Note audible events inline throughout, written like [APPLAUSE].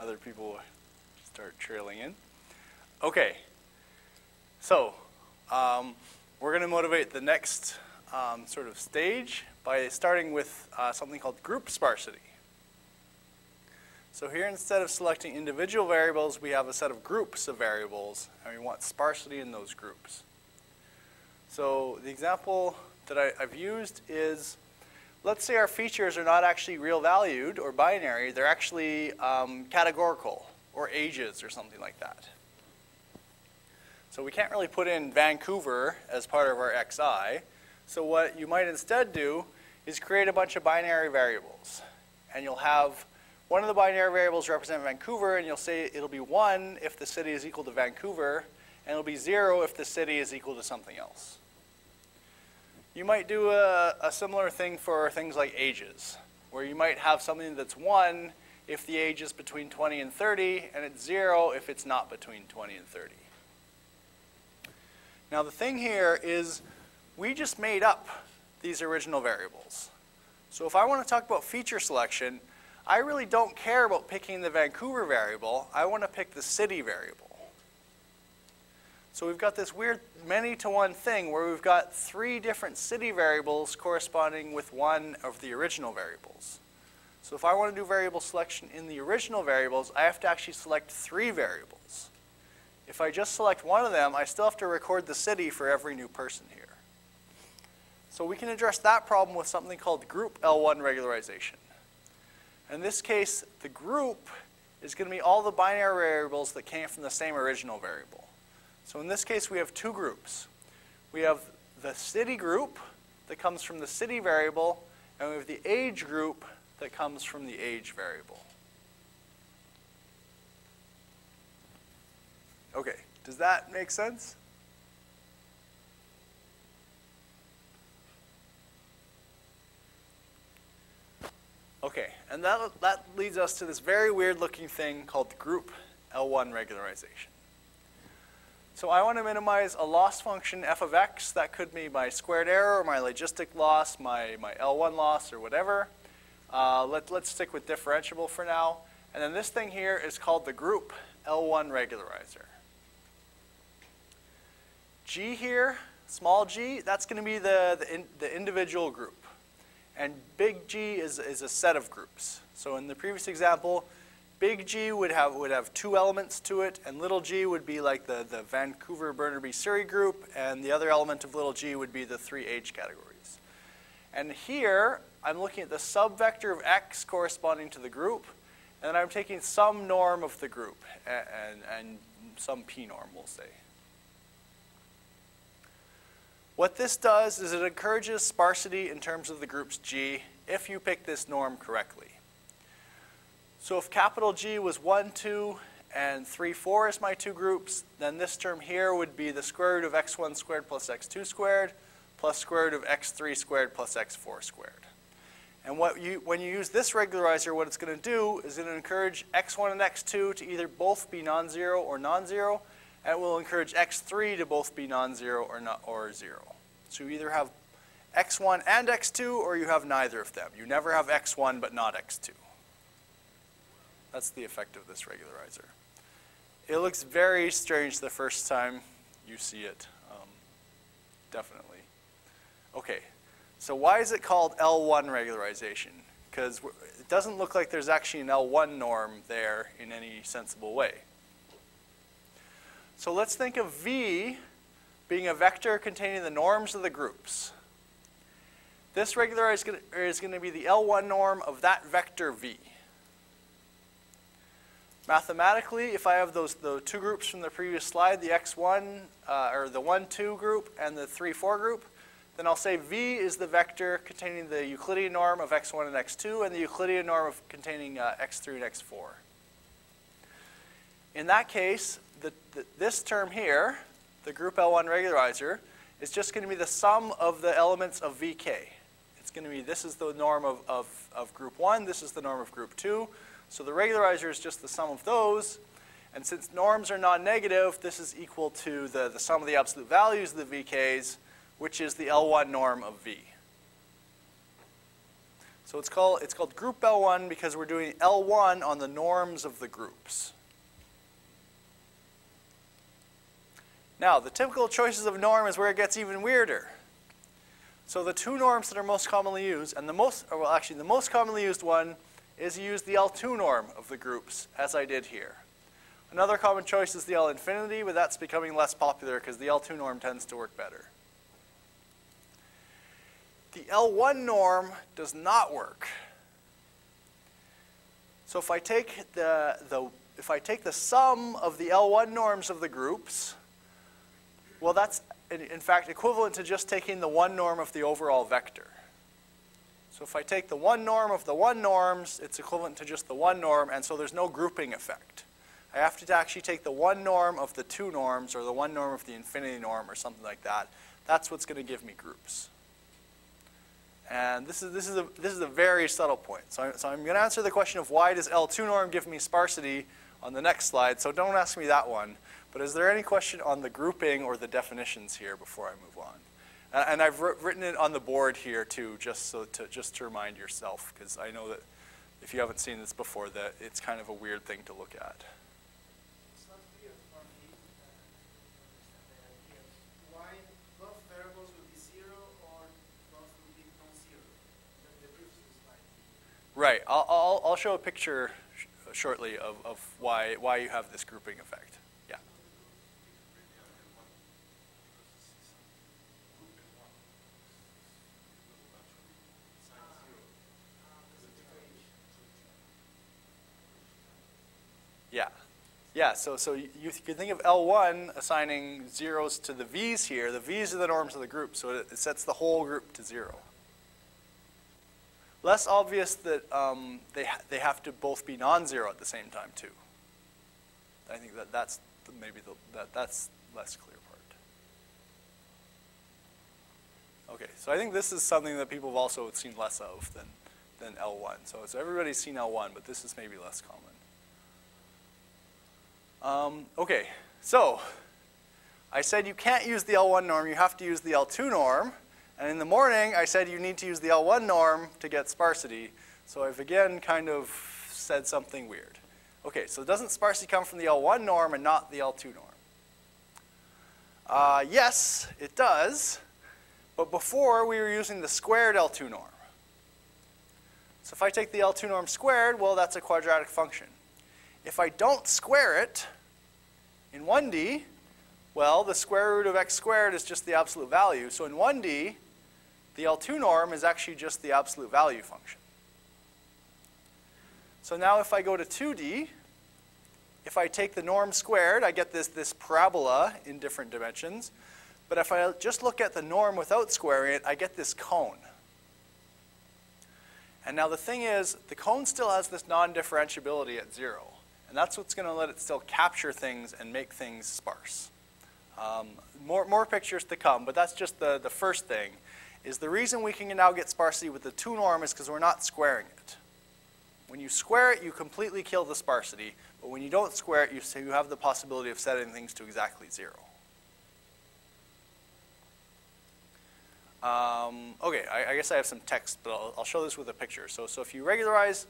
other people start trailing in. Okay, so um, we're going to motivate the next um, sort of stage by starting with uh, something called group sparsity. So here, instead of selecting individual variables, we have a set of groups of variables, and we want sparsity in those groups. So the example that I, have used is, let's say our features are not actually real valued or binary, they're actually um, categorical or ages or something like that. So we can't really put in Vancouver as part of our xi. So what you might instead do is create a bunch of binary variables. And you'll have one of the binary variables represent Vancouver, and you'll say it'll be 1 if the city is equal to Vancouver, and it'll be 0 if the city is equal to something else. You might do a, a similar thing for things like ages, where you might have something that's 1 if the age is between 20 and 30, and it's 0 if it's not between 20 and 30. Now the thing here is we just made up these original variables. So if I want to talk about feature selection, I really don't care about picking the Vancouver variable. I want to pick the city variable. So we've got this weird many-to-one thing where we've got three different city variables corresponding with one of the original variables. So if I want to do variable selection in the original variables, I have to actually select three variables. If I just select one of them, I still have to record the city for every new person here. So we can address that problem with something called group L1 regularization. In this case, the group is going to be all the binary variables that came from the same original variable. So in this case, we have two groups. We have the city group that comes from the city variable, and we have the age group that comes from the age variable. Okay, does that make sense? Okay, and that, that leads us to this very weird looking thing called group L1 regularization. So I want to minimize a loss function f of x. That could be my squared error, or my logistic loss, my, my L1 loss, or whatever. Uh, let, let's stick with differentiable for now. And then this thing here is called the group L1 regularizer. G here, small g, that's going to be the, the, in, the individual group. And big G is, is a set of groups. So in the previous example, big G would have, would have two elements to it, and little g would be like the, the Vancouver Burnaby Surrey group, and the other element of little g would be the three age categories. And here, I'm looking at the subvector of x corresponding to the group, and I'm taking some norm of the group, and, and, and some p norm, we'll say. What this does is it encourages sparsity in terms of the groups G if you pick this norm correctly. So if capital G was 1, 2, and 3, 4 is my two groups, then this term here would be the square root of x1 squared plus x2 squared plus square root of x3 squared plus x4 squared. And what you, when you use this regularizer, what it's going to do is it'll encourage x1 and x2 to either both be non-zero or non-zero, and it will encourage x3 to both be non-zero or, not, or 0. So you either have x1 and x2, or you have neither of them. You never have x1 but not x2. That's the effect of this regularizer. It looks very strange the first time you see it, um, definitely. Okay, so why is it called L1 regularization? Because it doesn't look like there's actually an L1 norm there in any sensible way. So let's think of V being a vector containing the norms of the groups. This regularizer is going to be the L1 norm of that vector V. Mathematically, if I have those the two groups from the previous slide, the x1, uh, or the 1, 2 group and the 3, 4 group, then I'll say V is the vector containing the Euclidean norm of x1 and x2 and the Euclidean norm of containing uh, x3 and x4. In that case, the, the, this term here, the group L1 regularizer, is just going to be the sum of the elements of VK. It's going to be, this is the norm of, of, of group 1, this is the norm of group 2. So the regularizer is just the sum of those. And since norms are non-negative, this is equal to the, the sum of the absolute values of the VKs, which is the L1 norm of V. So it's called, it's called group L1 because we're doing L1 on the norms of the groups. Now, the typical choices of norm is where it gets even weirder. So the two norms that are most commonly used, and the most, well actually the most commonly used one is use the L2 norm of the groups, as I did here. Another common choice is the L infinity, but that's becoming less popular because the L2 norm tends to work better. The L1 norm does not work. So if I take the, the, if I take the sum of the L1 norms of the groups, well, that's in, in fact equivalent to just taking the one norm of the overall vector. So if I take the one norm of the one norms, it's equivalent to just the one norm, and so there's no grouping effect. I have to actually take the one norm of the two norms, or the one norm of the infinity norm, or something like that. That's what's going to give me groups. And this is, this is, a, this is a very subtle point. So, I, so I'm going to answer the question of why does L2 norm give me sparsity on the next slide. So don't ask me that one. But is there any question on the grouping or the definitions here before I move on? And, I've written it on the board here too, just so to, just to remind yourself, because I know that if you haven't seen this before, that it's kind of a weird thing to look at. Right. I'll, I'll, I'll show a picture sh shortly of, of why, why you have this grouping effect. Yeah. Yeah. So, so you, you can think of L1 assigning zeros to the V's here. The V's are the norms of the group, so it, it sets the whole group to zero. Less obvious that um, they, ha they have to both be non-zero at the same time, too. I think that that's the, maybe the, that, that's less clear part. Okay, so I think this is something that people have also seen less of than, than L1. So, so everybody's seen L1, but this is maybe less common. Um, okay, so I said you can't use the L1 norm, you have to use the L2 norm. And in the morning, I said you need to use the L1 norm to get sparsity. So I've again kind of said something weird. Okay, so doesn't sparsity come from the L1 norm and not the L2 norm? Uh, yes, it does. But before, we were using the squared L2 norm. So if I take the L2 norm squared, well, that's a quadratic function. If I don't square it in 1D, well, the square root of x squared is just the absolute value. So in 1D, the L2 norm is actually just the absolute value function. So now if I go to 2D, if I take the norm squared, I get this, this parabola in different dimensions. But if I just look at the norm without squaring it, I get this cone. And now the thing is, the cone still has this non-differentiability at zero. And that's what's going to let it still capture things and make things sparse. Um, more, more pictures to come, but that's just the, the first thing is the reason we can now get sparsity with the 2 norm is because we're not squaring it. When you square it, you completely kill the sparsity, but when you don't square it, you, say you have the possibility of setting things to exactly 0. Um, okay, I, I, guess I have some text, but I'll, I'll, show this with a picture. So, so if you regularize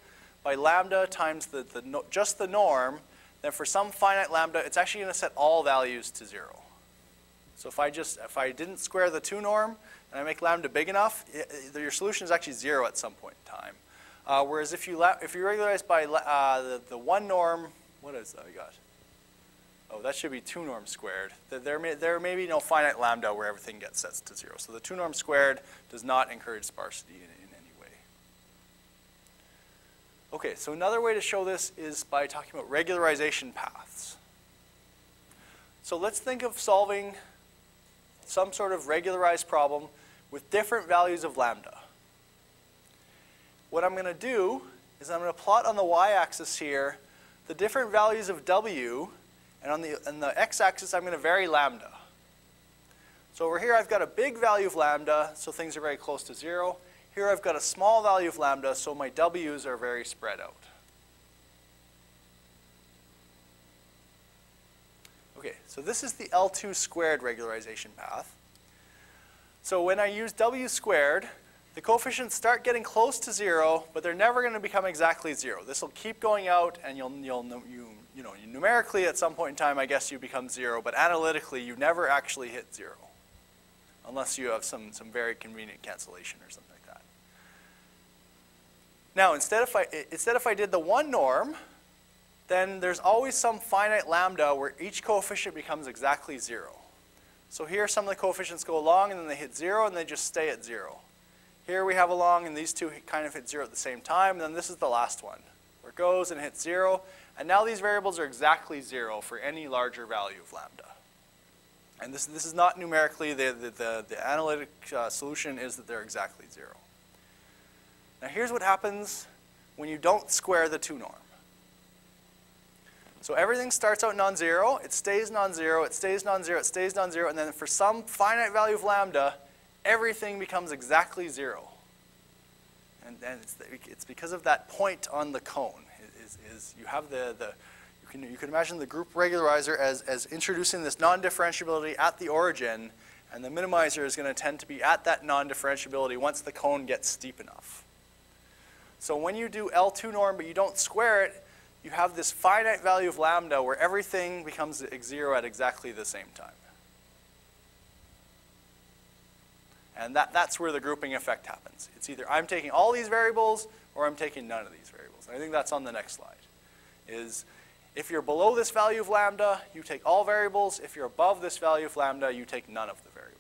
by lambda times the, the no, just the norm, then for some finite lambda, it's actually going to set all values to 0. So if I just, if I didn't square the 2 norm, and I make lambda big enough, your solution is actually 0 at some point in time. Uh, whereas if you, if you regularize by uh, the, the 1 norm, what is that I got? Oh, that should be 2 norm squared. There may, there may be no finite lambda where everything gets set to 0. So the 2 norm squared does not encourage sparsity in. Okay, so another way to show this is by talking about regularization paths. So let's think of solving some sort of regularized problem with different values of lambda. What I'm going to do is I'm going to plot on the y-axis here the different values of w, and on the, on the x-axis I'm going to vary lambda. So over here I've got a big value of lambda, so things are very close to 0. Here I've got a small value of lambda, so my w's are very spread out. Okay, so this is the L2 squared regularization path. So when I use W squared, the coefficients start getting close to zero, but they're never going to become exactly zero. This will keep going out, and you'll, you'll you, you know, numerically at some point in time, I guess you become zero, but analytically, you never actually hit zero, unless you have some, some very convenient cancellation or something. Now, instead if I, instead if I did the one norm, then there's always some finite lambda where each coefficient becomes exactly zero. So here some of the coefficients go along and then they hit zero and they just stay at zero. Here we have along, and these two kind of hit zero at the same time. And then this is the last one, where it goes and hits zero. And now these variables are exactly zero for any larger value of lambda. And this, this is not numerically, the, the, the, the analytic uh, solution is that they're exactly zero. Now here's what happens when you don't square the 2 norm. So everything starts out non-zero, it stays non-zero, it stays non-zero, it stays non-zero, and then for some finite value of lambda, everything becomes exactly zero. And, and it's, the, it's, because of that point on the cone. Is, is you have the, the you, can, you can imagine the group regularizer as, as introducing this non-differentiability at the origin, and the minimizer is going to tend to be at that non-differentiability once the cone gets steep enough. So when you do L2 norm but you don't square it, you have this finite value of lambda where everything becomes zero at exactly the same time. And that, that's where the grouping effect happens. It's either I'm taking all these variables or I'm taking none of these variables. And I think that's on the next slide. Is if you're below this value of lambda, you take all variables. If you're above this value of lambda, you take none of the variables.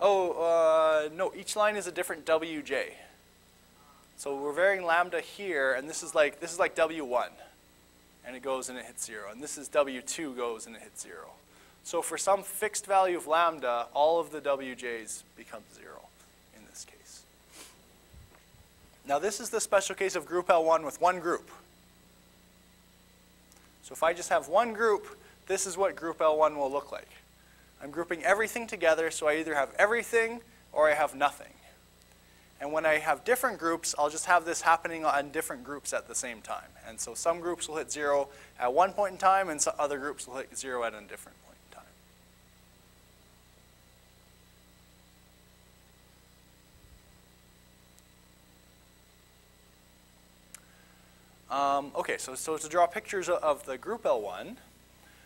Oh, uh, no, each line is a different WJ. So we're varying lambda here, and this is like, this is like W1 and it goes and it hits zero. And this is W2 goes and it hits zero. So for some fixed value of lambda, all of the WJs become zero in this case. Now this is the special case of group L1 with one group. So if I just have one group, this is what group L1 will look like. I'm grouping everything together, so I either have everything or I have nothing. And when I have different groups, I'll just have this happening on different groups at the same time. And so some groups will hit zero at one point in time, and some other groups will hit zero at a different point in time. Um, okay, so, so to draw pictures of the group L1,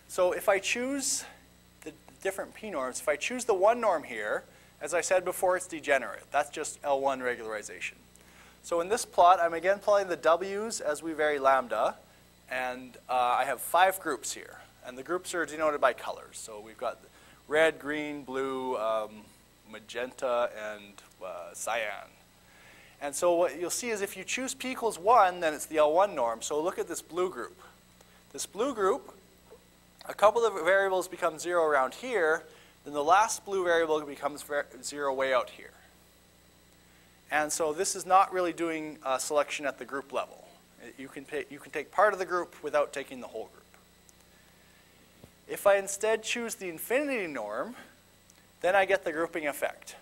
so if I choose different p norms, if I choose the one norm here, as I said before, it's degenerate. That's just L1 regularization. So in this plot, I'm again plotting the W's as we vary lambda, and uh, I have five groups here. And the groups are denoted by colors. So we've got red, green, blue, um, magenta, and uh, cyan. And so what you'll see is if you choose p equals 1, then it's the L1 norm. So look at this blue group. This blue group, a couple of variables become 0 around here, then the last blue variable becomes zero way out here. And so this is not really doing a selection at the group level. Uh, you can, pay, you can take part of the group without taking the whole group. If I instead choose the infinity norm, then I get the grouping effect,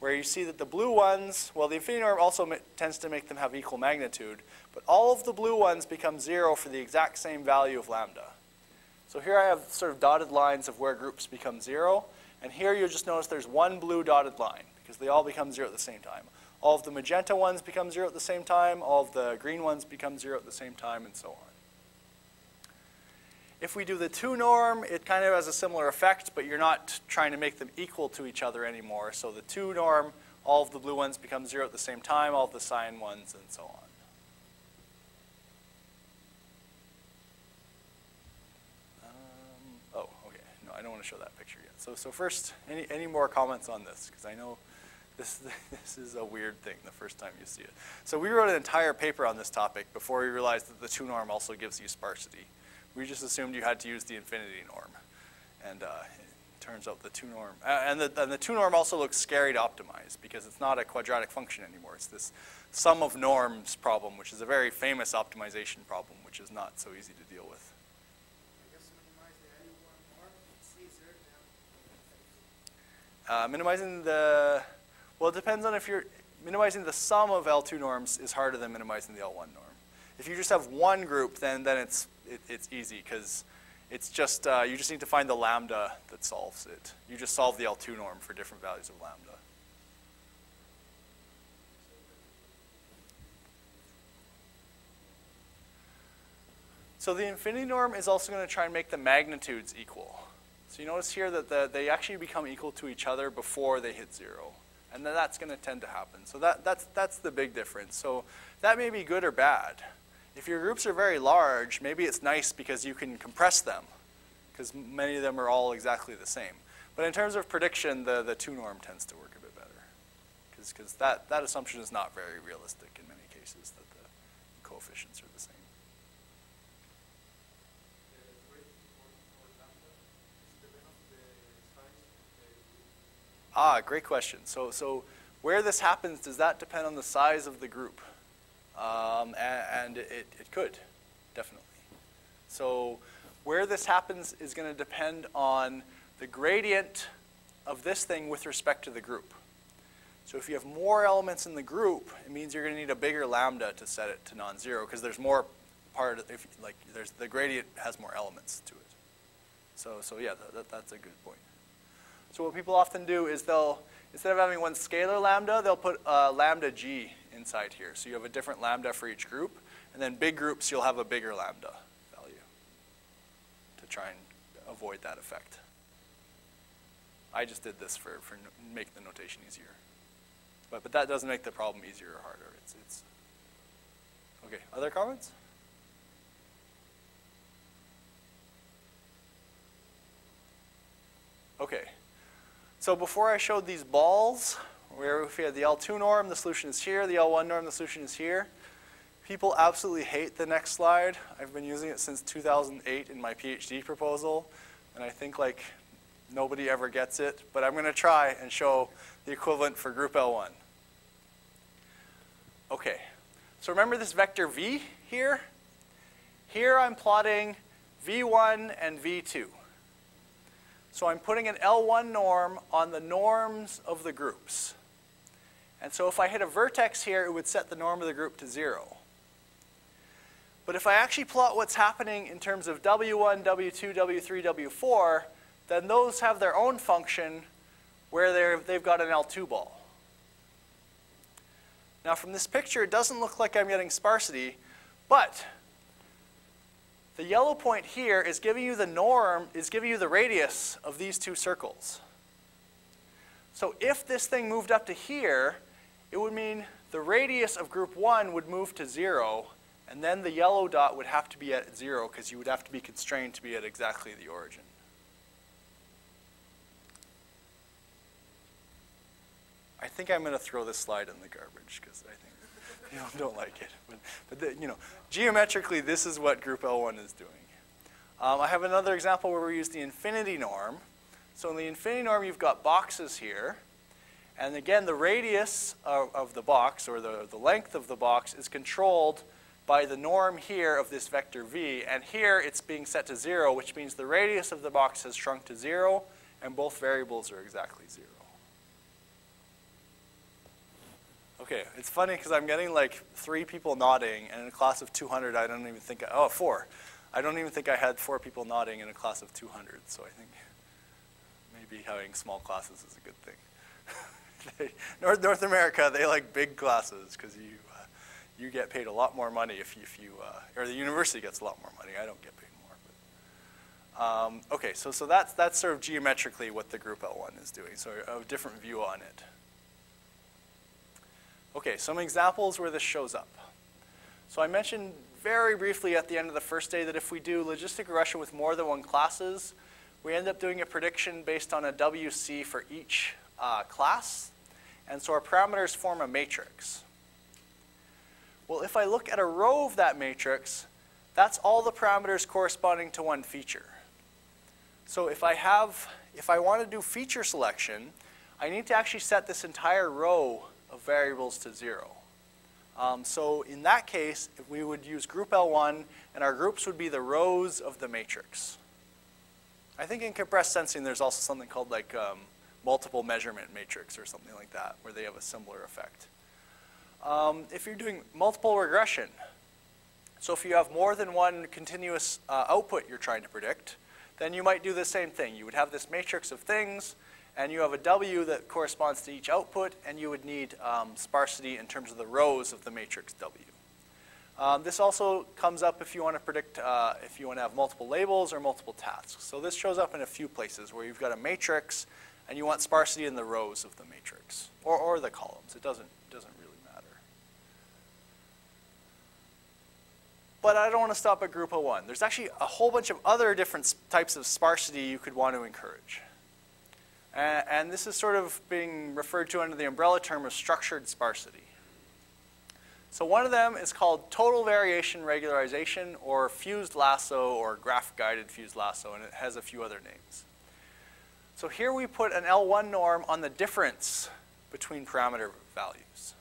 where you see that the blue ones, well, the infinity norm also tends to make them have equal magnitude, but all of the blue ones become zero for the exact same value of lambda. So here I have sort of dotted lines of where groups become zero. And here you'll just notice there's one blue dotted line because they all become zero at the same time. All of the magenta ones become zero at the same time. All of the green ones become zero at the same time, and so on. If we do the 2 norm, it kind of has a similar effect, but you're not trying to make them equal to each other anymore. So the 2 norm, all of the blue ones become 0 at the same time, all of the cyan ones, and so on. I don't want to show that picture yet. So, so first, any, any more comments on this? Because I know this, [LAUGHS] this is a weird thing the first time you see it. So we wrote an entire paper on this topic before we realized that the 2 norm also gives you sparsity. We just assumed you had to use the infinity norm. And uh, it turns out the 2 norm, uh, and, the, and the 2 norm also looks scary to optimize because it's not a quadratic function anymore. It's this sum of norms problem, which is a very famous optimization problem, which is not so easy to deal with. Uh, minimizing the, well, it depends on if you're, minimizing the sum of L2 norms is harder than minimizing the L1 norm. If you just have one group, then, then it's, it, it's easy because It's just, uh, you just need to find the lambda that solves it. You just solve the L2 norm for different values of lambda. So the infinity norm is also going to try and make the magnitudes equal. So you notice here that the, they actually become equal to each other before they hit zero. And then that's going to tend to happen. So that, that's, that's the big difference. So that may be good or bad. If your groups are very large, maybe it's nice because you can compress them, because many of them are all exactly the same. But in terms of prediction, the, the 2 norm tends to work a bit better, because that, that assumption is not very realistic in many cases, that the coefficients are the same. Ah, great question. So, so where this happens, does that depend on the size of the group? Um, and, and it, it could, definitely. So where this happens is going to depend on the gradient of this thing with respect to the group. So if you have more elements in the group, it means you're going to need a bigger lambda to set it to non-zero because there's more part, of, if, like there's, the gradient has more elements to it. So, so yeah, that, that's a good point. So what people often do is they'll, instead of having one scalar lambda, they'll put lambda g inside here. So you have a different lambda for each group. And then big groups, you'll have a bigger lambda value to try and avoid that effect. I just did this for, for make the notation easier. But, but that doesn't make the problem easier or harder. It's, it's okay, other comments? Okay, so before I showed these balls, where if we had the L2 norm, the solution is here, the L1 norm, the solution is here. People absolutely hate the next slide. I've been using it since 2008 in my PhD proposal, and I think like nobody ever gets it, but I'm going to try and show the equivalent for group L1. Okay, so remember this vector V here? Here I'm plotting V1 and V2. So I'm putting an L1 norm on the norms of the groups. And so if I hit a vertex here, it would set the norm of the group to 0. But if I actually plot what's happening in terms of W1, W2, W3, W4, then those have their own function where they've got an L2 ball. Now from this picture, it doesn't look like I'm getting sparsity, but the yellow point here is giving you the norm, is giving you the radius of these two circles. So if this thing moved up to here, it would mean the radius of group 1 would move to 0, and then the yellow dot would have to be at 0 because you would have to be constrained to be at exactly the origin. I think I'm going to throw this slide in the garbage because I think [LAUGHS] you know, don't like it. But, but the, you know, geometrically, this is what group L1 is doing. Um, I have another example where we use the infinity norm. So in the infinity norm, you've got boxes here. And again, the radius of, of the box, or the, the length of the box, is controlled by the norm here of this vector v. And here, it's being set to 0, which means the radius of the box has shrunk to 0, and both variables are exactly 0. Okay, it's funny because I'm getting like three people nodding, and in a class of 200, I don't even think, I, oh, four. I don't even think I had four people nodding in a class of 200, so I think maybe having small classes is a good thing. [LAUGHS] North, North America, they like big classes because you, uh, you get paid a lot more money if you, if you uh, or the university gets a lot more money. I don't get paid more. But, um, okay, so, so that's, that's sort of geometrically what the group L1 is doing, so a different view on it. Okay, some examples where this shows up. So I mentioned very briefly at the end of the first day that if we do logistic regression with more than one classes, we end up doing a prediction based on a WC for each uh, class. And so our parameters form a matrix. Well, if I look at a row of that matrix, that's all the parameters corresponding to one feature. So if I have, if I want to do feature selection, I need to actually set this entire row of variables to zero. Um, so in that case, we would use group L1, and our groups would be the rows of the matrix. I think in compressed sensing, there's also something called like um, multiple measurement matrix or something like that, where they have a similar effect. Um, if you're doing multiple regression, So if you have more than one continuous uh, output you're trying to predict, then you might do the same thing. You would have this matrix of things, and you have a W that corresponds to each output, and you would need um, sparsity in terms of the rows of the matrix W. Um, this also comes up if you want to predict, uh, if you want to have multiple labels or multiple tasks. So this shows up in a few places where you've got a matrix and you want sparsity in the rows of the matrix or, or the columns. It doesn't, doesn't really matter. But I don't want to stop at group L1. There's actually a whole bunch of other different types of sparsity you could want to encourage. And, and this is sort of being referred to under the umbrella term of structured sparsity. So one of them is called total variation regularization or fused lasso or graph-guided fused lasso, and it has a few other names. So here we put an L1 norm on the difference between parameter values.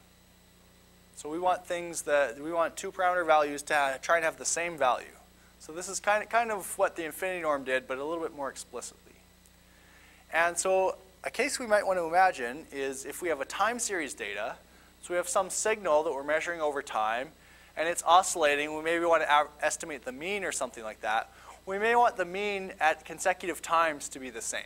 So we want things that, we want two parameter values to try and have the same value. So this is kind of, kind of what the infinity norm did, but a little bit more explicitly. And so a case we might want to imagine is if we have a time series data so we have some signal that we're measuring over time, and it's oscillating. We maybe want to estimate the mean or something like that. We may want the mean at consecutive times to be the same.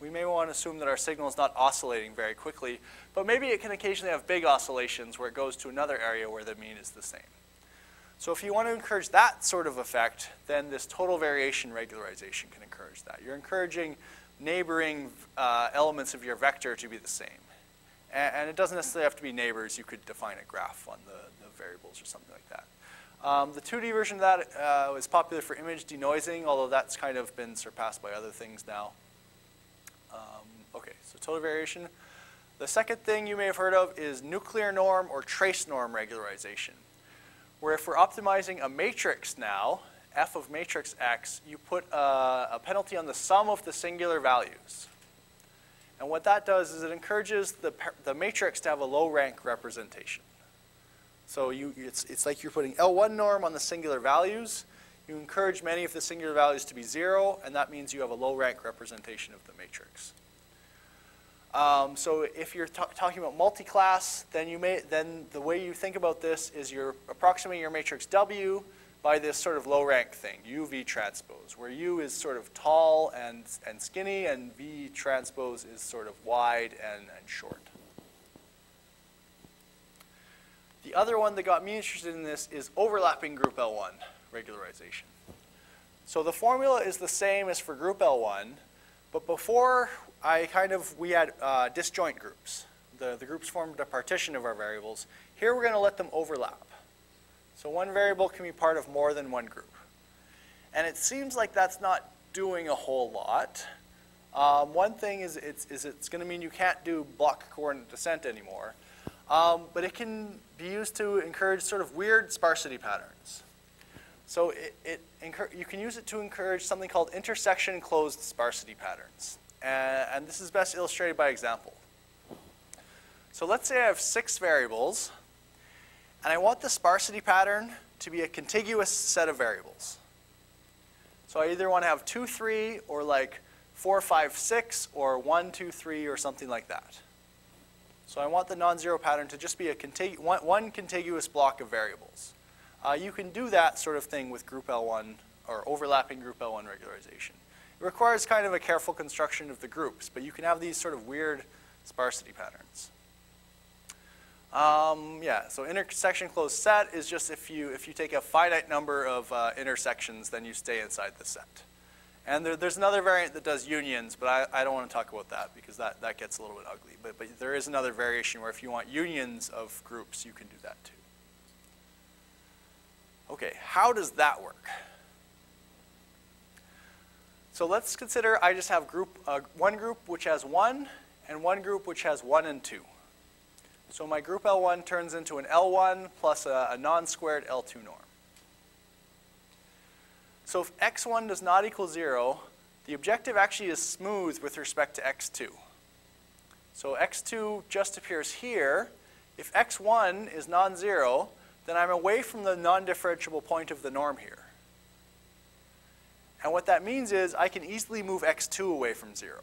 We may want to assume that our signal is not oscillating very quickly, but maybe it can occasionally have big oscillations where it goes to another area where the mean is the same. So if you want to encourage that sort of effect, then this total variation regularization can encourage that. You're encouraging neighboring uh, elements of your vector to be the same. And, and, it doesn't necessarily have to be neighbors. You could define a graph on the, the variables or something like that. Um, the 2D version of that uh, is popular for image denoising, although that's kind of been surpassed by other things now. Um, okay, so total variation. The second thing you may have heard of is nuclear norm or trace norm regularization, where if we're optimizing a matrix now, f of matrix x, you put a, a penalty on the sum of the singular values. And what that does is it encourages the, the matrix to have a low rank representation. So you, it's, it's like you're putting L1 norm on the singular values. You encourage many of the singular values to be zero, and that means you have a low rank representation of the matrix. Um, so if you're talking about multi-class, then you may then the way you think about this is you're approximating your matrix W by this sort of low rank thing, UV transpose, where U is sort of tall and, and skinny, and V transpose is sort of wide and, and short. The other one that got me interested in this is overlapping group L1 regularization. So the formula is the same as for group L1, but before I kind of, we had uh, disjoint groups. The, the groups formed a partition of our variables. Here we're going to let them overlap. So one variable can be part of more than one group. And it seems like that's not doing a whole lot. Um, one thing is it's, is it's going to mean you can't do block coordinate descent anymore. Um, but it can be used to encourage sort of weird sparsity patterns. So it, it you can use it to encourage something called intersection closed sparsity patterns. And, and this is best illustrated by example. So let's say I have six variables and I want the sparsity pattern to be a contiguous set of variables. So I either want to have 2, 3, or like 4, 5, 6, or 1, 2, 3, or something like that. So I want the non-zero pattern to just be a contigu one, one, contiguous block of variables. Uh, you can do that sort of thing with group L1 or overlapping group L1 regularization. It requires kind of a careful construction of the groups, but you can have these sort of weird sparsity patterns. Um, yeah, so intersection closed set is just if you, if you take a finite number of uh, intersections, then you stay inside the set. And there, there's another variant that does unions, but I, I don't want to talk about that because that, that gets a little bit ugly. But, but there is another variation where if you want unions of groups, you can do that too. Okay, how does that work? So let's consider I just have group, uh, one group which has 1 and one group which has 1 and 2. So my group L1 turns into an L1 plus a, a non-squared L2 norm. So if x1 does not equal 0, the objective actually is smooth with respect to x2. So x2 just appears here. If x1 is non-zero, then I'm away from the non-differentiable point of the norm here. And what that means is I can easily move x2 away from 0.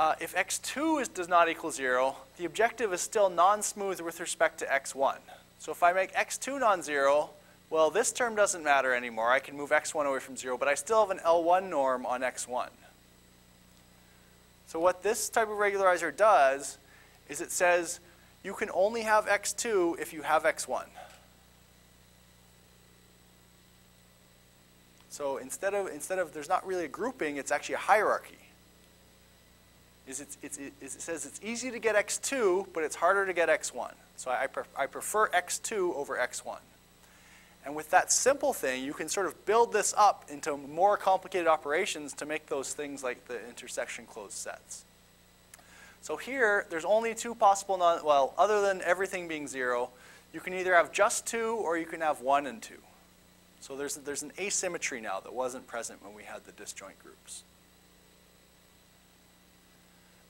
Uh, if x2 is, does not equal 0, the objective is still non-smooth with respect to x1. So if I make x2 non-zero, well, this term doesn't matter anymore. I can move x1 away from 0, but I still have an L1 norm on x1. So what this type of regularizer does is it says you can only have x2 if you have x1. So instead of, instead of there's not really a grouping, it's actually a hierarchy. Is it's, it's, it, says it's easy to get x2, but it's harder to get x1. So I, I prefer x2 over x1. And with that simple thing, you can sort of build this up into more complicated operations to make those things like the intersection closed sets. So here, there's only two possible, non well, other than everything being zero, you can either have just two or you can have one and two. So there's, there's an asymmetry now that wasn't present when we had the disjoint groups.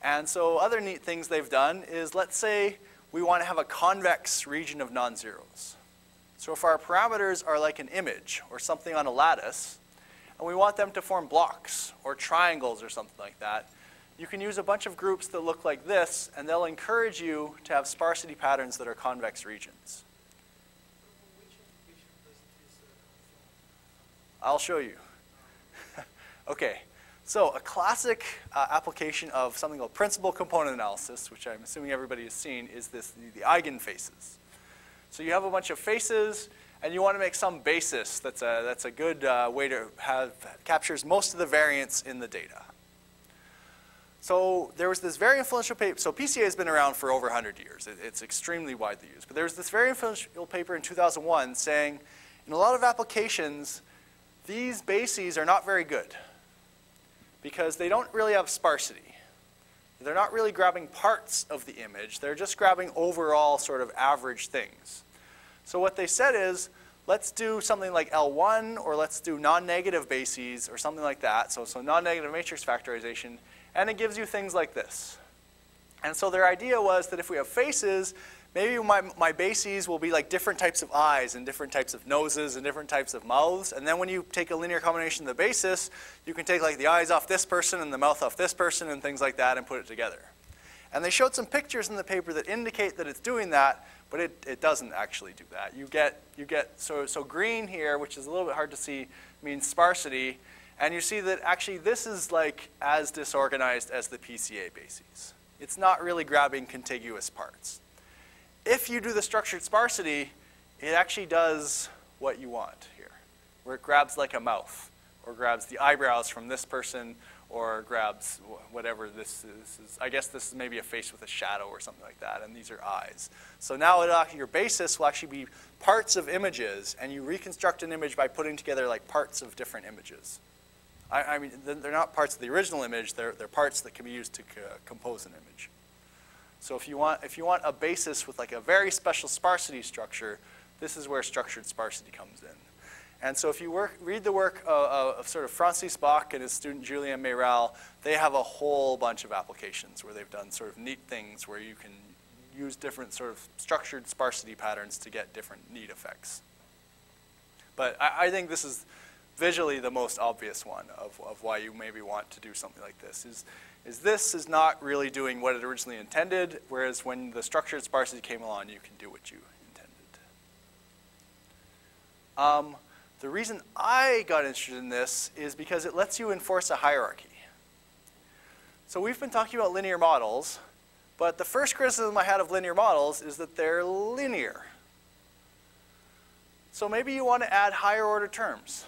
And so other neat things they've done is let's say we want to have a convex region of non-zeros. So if our parameters are like an image or something on a lattice, and we want them to form blocks or triangles or something like that, you can use a bunch of groups that look like this, and they'll encourage you to have sparsity patterns that are convex regions. I'll show you. [LAUGHS] okay, so a classic uh, application of something called principal component analysis, which I'm assuming everybody has seen, is this the, eigenfaces. So you have a bunch of faces, and you want to make some basis that's a, that's a good uh, way to have, captures most of the variance in the data. So there was this very influential paper, so PCA has been around for over 100 years. It, it's extremely widely used. But there was this very influential paper in 2001 saying, in a lot of applications, these bases are not very good because they don't really have sparsity. They're not really grabbing parts of the image. They're just grabbing overall sort of average things. So what they said is, let's do something like L1 or let's do non-negative bases or something like that. So, so non-negative matrix factorization. And it gives you things like this. And so their idea was that if we have faces, maybe my, my bases will be like different types of eyes and different types of noses and different types of mouths. And then when you take a linear combination of the basis, you can take like the eyes off this person and the mouth off this person and things like that and put it together. And they showed some pictures in the paper that indicate that it's doing that, but it, it doesn't actually do that. You get, you get so, so green here, which is a little bit hard to see, means sparsity. And you see that actually this is like as disorganized as the PCA bases. It's not really grabbing contiguous parts if you do the structured sparsity, it actually does what you want here, where it grabs like a mouth, or grabs the eyebrows from this person, or grabs whatever this is. I guess this is maybe a face with a shadow or something like that, and these are eyes. So now your basis will actually be parts of images, and you reconstruct an image by putting together like parts of different images. I, I mean, they're not parts of the original image, they're, they're parts that can be used to compose an image. So if you want, if you want a basis with like a very special sparsity structure, this is where structured sparsity comes in. And so if you work, read the work of, of sort of Francis Bach and his student Julien Mairal, they have a whole bunch of applications where they've done sort of neat things where you can use different sort of structured sparsity patterns to get different neat effects. But I, I think this is visually the most obvious one of, of why you maybe want to do something like this is is this is not really doing what it originally intended, whereas when the structured sparsity came along, you can do what you intended. Um, the reason I got interested in this is because it lets you enforce a hierarchy. So we've been talking about linear models, but the first criticism I had of linear models is that they're linear. So maybe you want to add higher order terms.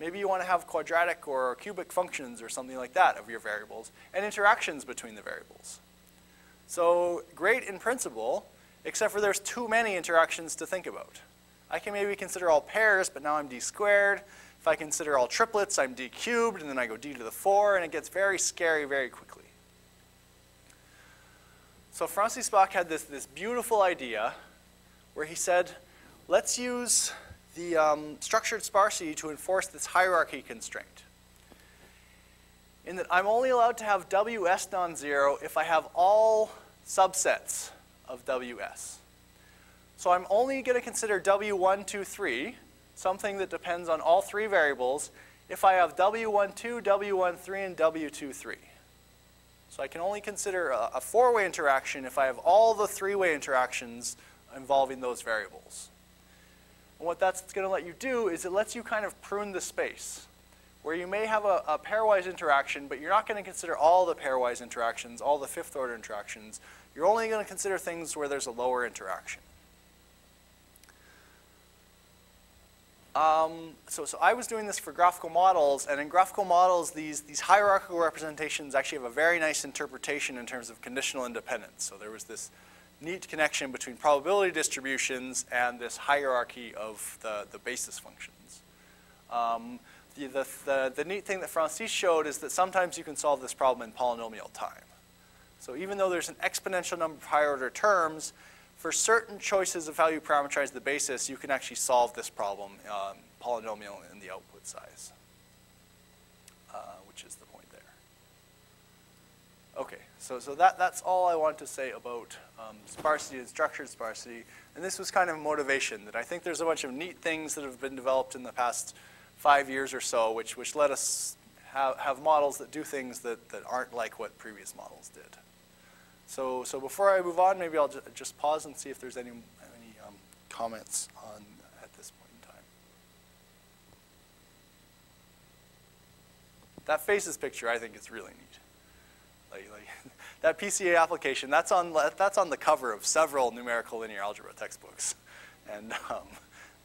Maybe you want to have quadratic or cubic functions or something like that of your variables, and interactions between the variables. So great in principle, except for there's too many interactions to think about. I can maybe consider all pairs, but now I'm d squared. If I consider all triplets, I'm d cubed, and then I go d to the 4, and it gets very scary very quickly. So Francis Bach had this, this beautiful idea where he said, let's use the um, structured sparsity to enforce this hierarchy constraint. In that I'm only allowed to have WS non-zero if I have all subsets of WS. So I'm only going to consider W1, 2, 3, something that depends on all three variables, if I have W12, W13, and W23. So I can only consider a, a four-way interaction if I have all the three-way interactions involving those variables. And what that's going to let you do is it lets you kind of prune the space where you may have a, a pairwise interaction, but you're not going to consider all the pairwise interactions, all the fifth order interactions. You're only going to consider things where there's a lower interaction. Um, so, so I was doing this for graphical models, and in graphical models, these, these hierarchical representations actually have a very nice interpretation in terms of conditional independence. So there was this neat connection between probability distributions and this hierarchy of the, the basis functions. Um, the, the, the, the, neat thing that Francis showed is that sometimes you can solve this problem in polynomial time. So even though there's an exponential number of higher order terms, for certain choices of how you parameterize the basis, you can actually solve this problem um, polynomial in the output size, uh, which is the point there. Okay, so, so that, that's all I want to say about um, sparsity and structured sparsity. And this was kind of motivation that I think there's a bunch of neat things that have been developed in the past five years or so, which, which let us have, have models that do things that, that aren't like what previous models did. So, so before I move on, maybe I'll ju just pause and see if there's any, any um, comments on at this point in time. That faces picture, I think, is really neat. Like, like that PCA application, that's on, that's on the cover of several numerical linear algebra textbooks. And, um,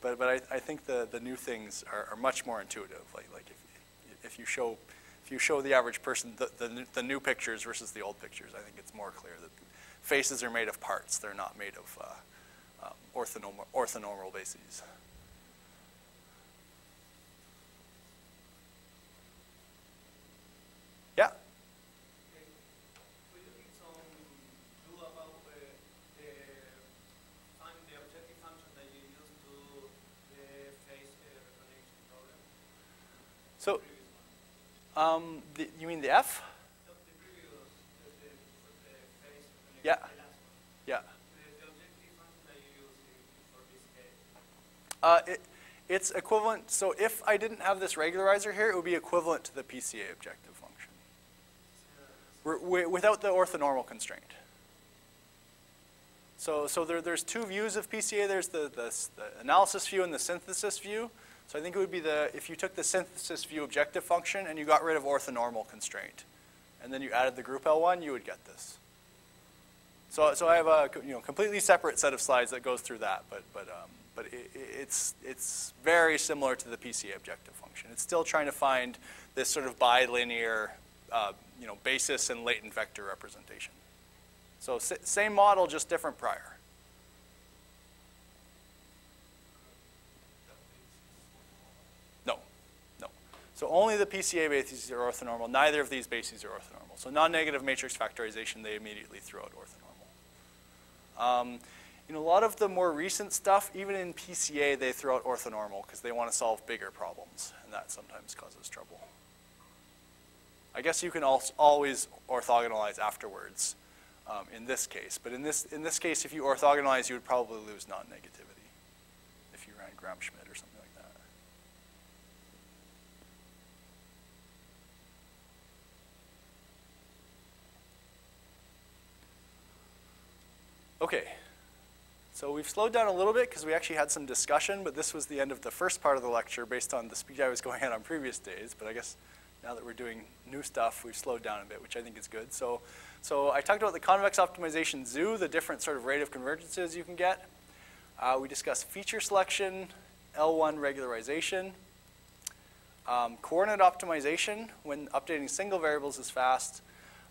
but but I, I think the, the new things are, are much more intuitive. Like, like if, if you show if you show the average person the, the, the, new pictures versus the old pictures, I think it's more clear that faces are made of parts. They're not made of uh, um, orthonormal, orthonormal bases. So, um, the, you mean the F? Yeah. Yeah. Uh, it, it's equivalent, so if I didn't have this regularizer here, it would be equivalent to the PCA objective function. We're, without the orthonormal constraint. So, so there, there's two views of PCA. There's the, the, the analysis view and the synthesis view. So I think it would be the, if you took the synthesis view objective function and you got rid of orthonormal constraint, and then you added the group L1, you would get this. So, so I have a you know, completely separate set of slides that goes through that, but, but, um, but it, it's, it's very similar to the PCA objective function. It's still trying to find this sort of bilinear uh, you know, basis and latent vector representation. So same model, just different prior. So only the PCA bases are orthonormal. Neither of these bases are orthonormal. So non-negative matrix factorization, they immediately throw out orthonormal. Um, know, a lot of the more recent stuff, even in PCA, they throw out orthonormal because they want to solve bigger problems, and that sometimes causes trouble. I guess you can always orthogonalize afterwards um, in this case, but in this, in this case, if you orthogonalize, you would probably lose non-negativity if you ran Gram-Schmidt or something. Okay, so we've slowed down a little bit because we actually had some discussion, but this was the end of the first part of the lecture based on the speed I was [LAUGHS] going at on previous days. But I guess now that we're doing new stuff, we've slowed down a bit, which I think is good. So, so I talked about the convex optimization zoo, the different sort of rate of convergences you can get. Uh, we discussed feature selection, L1 regularization, um, coordinate optimization when updating single variables is fast,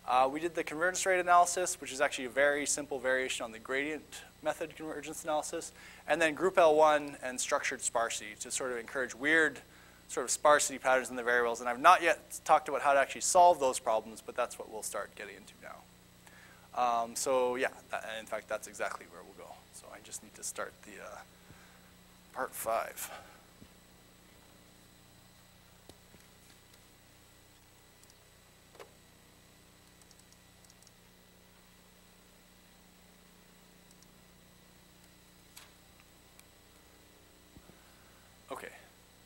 uh, we did the convergence rate analysis, which is actually a very simple variation on the gradient method convergence analysis, and then group L1 and structured sparsity to sort of encourage weird sort of sparsity patterns in the variables. And I've not yet talked about how to actually solve those problems, but that's what we'll start getting into now. Um, so yeah, that, in fact, that's exactly where we'll go. So I just need to start the uh, part five.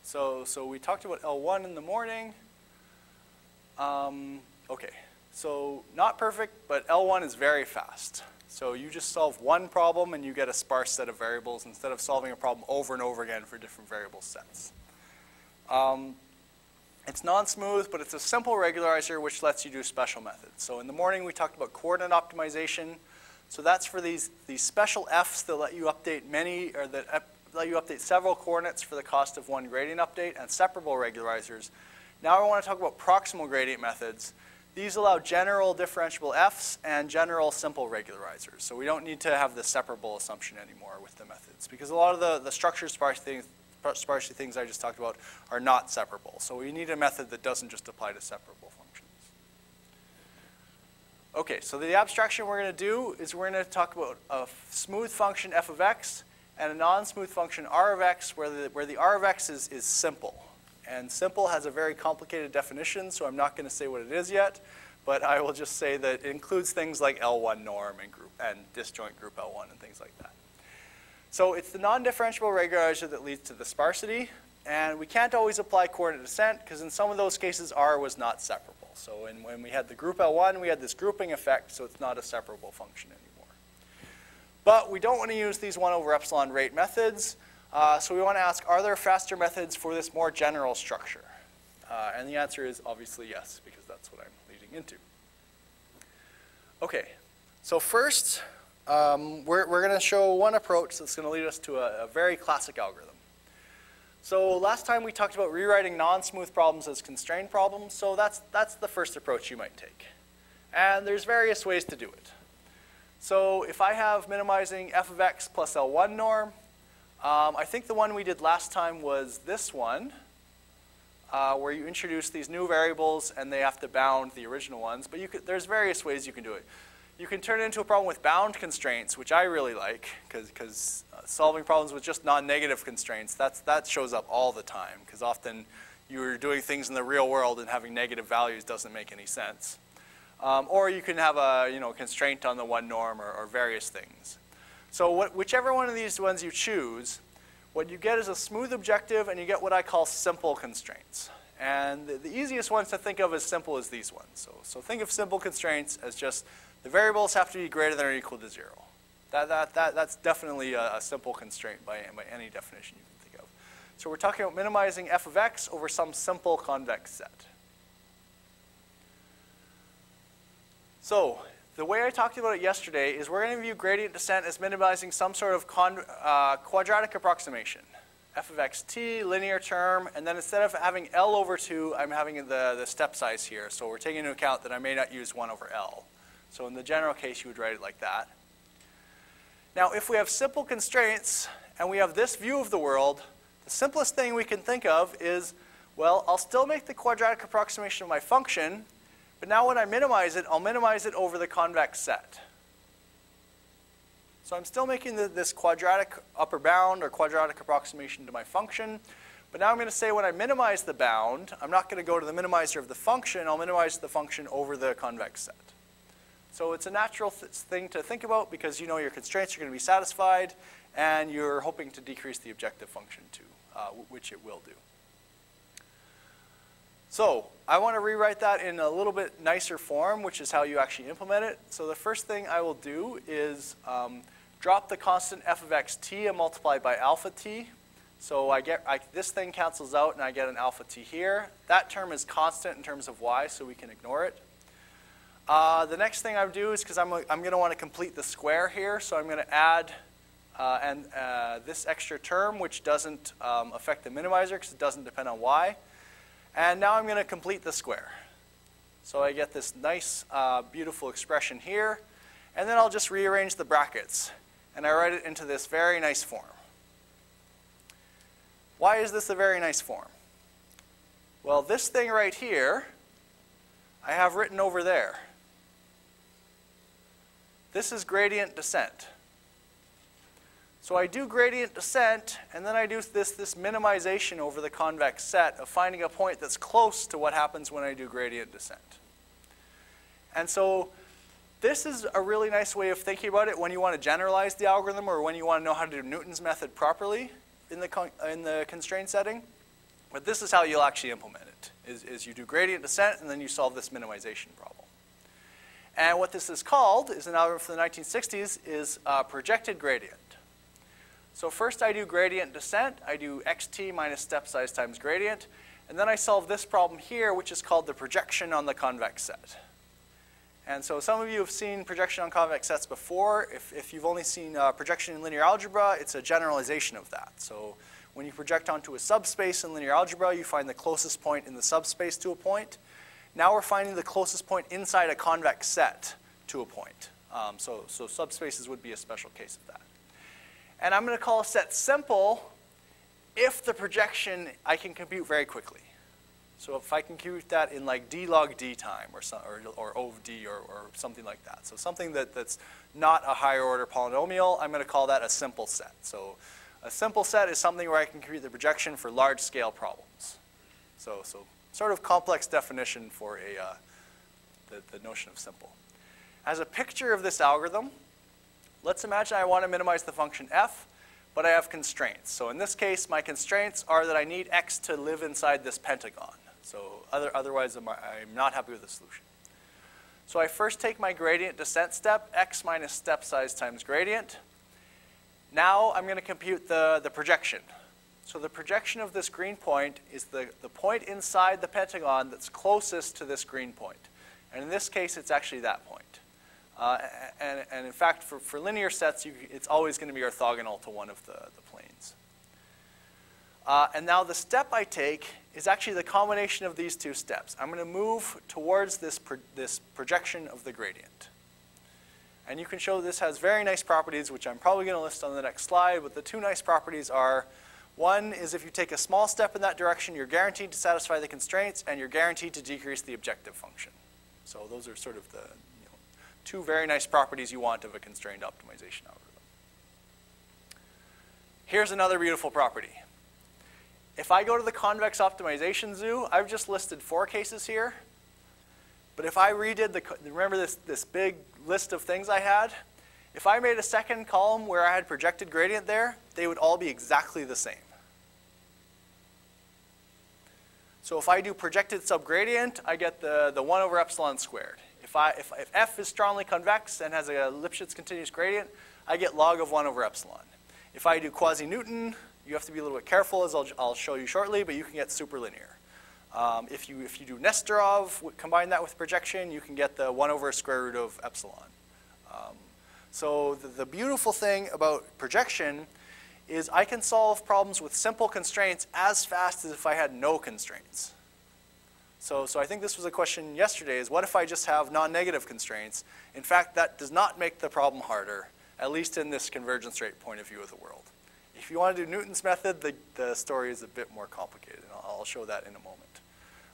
So, so we talked about L1 in the morning. Um, okay, so not perfect, but L1 is very fast. So you just solve one problem and you get a sparse set of variables instead of solving a problem over and over again for different variable sets. Um, it's non-smooth, but it's a simple regularizer which lets you do special methods. So in the morning we talked about coordinate optimization. So that's for these, these special f's that let you update many, or that let you update several coordinates for the cost of one gradient update, and separable regularizers. Now I want to talk about proximal gradient methods. These allow general differentiable f's and general simple regularizers. So we don't need to have the separable assumption anymore with the methods because a lot of the, the structure sparse things, sparsity things I just talked about are not separable. So we need a method that doesn't just apply to separable functions. Okay, so the abstraction we're going to do is we're going to talk about a smooth function f of x and a non-smooth function r of x where the, where the r of x is, is simple. And simple has a very complicated definition, so I'm not going to say what it is yet, but I will just say that it includes things like L1 norm and, group, and disjoint group L1 and things like that. So it's the non-differentiable regularizer that leads to the sparsity, and we can't always apply coordinate descent because in some of those cases R was not separable. So in, when we had the group L1, we had this grouping effect, so it's not a separable function anymore. But we don't want to use these 1 over epsilon rate methods. Uh, so we want to ask, are there faster methods for this more general structure? Uh, and the answer is obviously yes, because that's what I'm leading into. Okay, so first, um, we're, we're going to show one approach that's going to lead us to a, a very classic algorithm. So last time we talked about rewriting non-smooth problems as constrained problems, so that's, that's the first approach you might take. And there's various ways to do it. So if I have minimizing f of x plus L1 norm, um, I think the one we did last time was this one, uh, where you introduce these new variables and they have to bound the original ones. But could, there's various ways you can do it. You can turn it into a problem with bound constraints, which I really like, because uh, solving problems with just non-negative constraints, that's, that shows up all the time, because often you're doing things in the real world and having negative values doesn't make any sense. Um, or you can have a you know, constraint on the one norm or, or various things. So whichever one of these ones you choose, what you get is a smooth objective and you get what I call simple constraints. And the, the easiest ones to think of as simple as these ones. So, so think of simple constraints as just the variables have to be greater than or equal to zero. That, that, that, that's definitely a, a simple constraint by, by any definition you can think of. So we're talking about minimizing f of x over some simple convex set. So the way I talked about it yesterday is we're going to view gradient descent as minimizing some sort of uh, quadratic approximation. f of xt, linear term, and then instead of having L over 2, I'm having the, the step size here. So we're taking into account that I may not use 1 over L. So in the general case, you would write it like that. Now, if we have simple constraints and we have this view of the world, the simplest thing we can think of is, well, I'll still make the quadratic approximation of my function, but now when I minimize it, I'll minimize it over the convex set. So I'm still making the, this quadratic upper bound or quadratic approximation to my function. But now I'm going to say when I minimize the bound, I'm not going to go to the minimizer of the function. I'll minimize the function over the convex set. So it's a natural th thing to think about because you know your constraints are going to be satisfied and you're hoping to decrease the objective function too, uh, which it will do. So I want to rewrite that in a little bit nicer form, which is how you actually implement it. So the first thing I will do is um, drop the constant f of x t and multiply by alpha t. So I get I, this thing cancels out and I get an alpha t here. That term is constant in terms of y, so we can ignore it. Uh, the next thing I do is because I'm, I'm going to want to complete the square here, so I'm going to add uh, and uh, this extra term, which doesn't um, affect the minimizer because it doesn't depend on y. And now I'm going to complete the square. So I get this nice, uh, beautiful expression here. And then I'll just rearrange the brackets. And I write it into this very nice form. Why is this a very nice form? Well, this thing right here, I have written over there. This is gradient descent. So I do gradient descent, and then I do this, this minimization over the convex set of finding a point that's close to what happens when I do gradient descent. And so this is a really nice way of thinking about it when you want to generalize the algorithm or when you want to know how to do Newton's method properly in the, in the constraint setting. But this is how you'll actually implement it, is, is you do gradient descent and then you solve this minimization problem. And what this is called is an algorithm from the 1960s is uh, projected gradient. So first I do gradient descent. I do xt minus step size times gradient. And then I solve this problem here, which is called the projection on the convex set. And so some of you have seen projection on convex sets before. If, if you've only seen uh, projection in linear algebra, it's a generalization of that. So when you project onto a subspace in linear algebra, you find the closest point in the subspace to a point. Now we're finding the closest point inside a convex set to a point. Um, so, so subspaces would be a special case of that. And I'm going to call a set simple if the projection I can compute very quickly. So if I can compute that in like d log d time or, some, or, or O of d or, or something like that. So something that, that's not a higher order polynomial, I'm going to call that a simple set. So a simple set is something where I can compute the projection for large scale problems. So, so sort of complex definition for a, uh, the, the notion of simple. As a picture of this algorithm, let's imagine I want to minimize the function f but I have constraints. So in this case, my constraints are that I need x to live inside this pentagon. So other, otherwise, I'm, I'm not happy with the solution. So I first take my gradient descent step, x minus step size times gradient. Now I'm going to compute the, the projection. So the projection of this green point is the, the point inside the pentagon that's closest to this green point. And in this case, it's actually that point. Uh, and, and, in fact, for, for linear sets, you, it's always going to be orthogonal to one of the, the planes. Uh, and now the step I take is actually the combination of these two steps. I'm going to move towards this, pro this projection of the gradient. And you can show this has very nice properties, which I'm probably going to list on the next slide. But the two nice properties are, one is if you take a small step in that direction, you're guaranteed to satisfy the constraints, and you're guaranteed to decrease the objective function. So those are sort of the two very nice properties you want of a constrained optimization algorithm. Here's another beautiful property. If I go to the convex optimization zoo, I've just listed four cases here. But if I redid the, remember this, this big list of things I had? If I made a second column where I had projected gradient there, they would all be exactly the same. So if I do projected subgradient, I get the, the 1 over epsilon squared. If, I, if, if f is strongly convex and has a Lipschitz continuous gradient, I get log of 1 over epsilon. If I do quasi-Newton, you have to be a little bit careful, as I'll, I'll show you shortly, but you can get superlinear. Um, if, you, if you do Nesterov, combine that with projection, you can get the 1 over square root of epsilon. Um, so the, the beautiful thing about projection is I can solve problems with simple constraints as fast as if I had no constraints. So, so I think this was a question yesterday is what if I just have non-negative constraints? In fact, that does not make the problem harder, at least in this convergence rate point of view of the world. If you want to do Newton's method, the, the story is a bit more complicated, and I'll, I'll show that in a moment.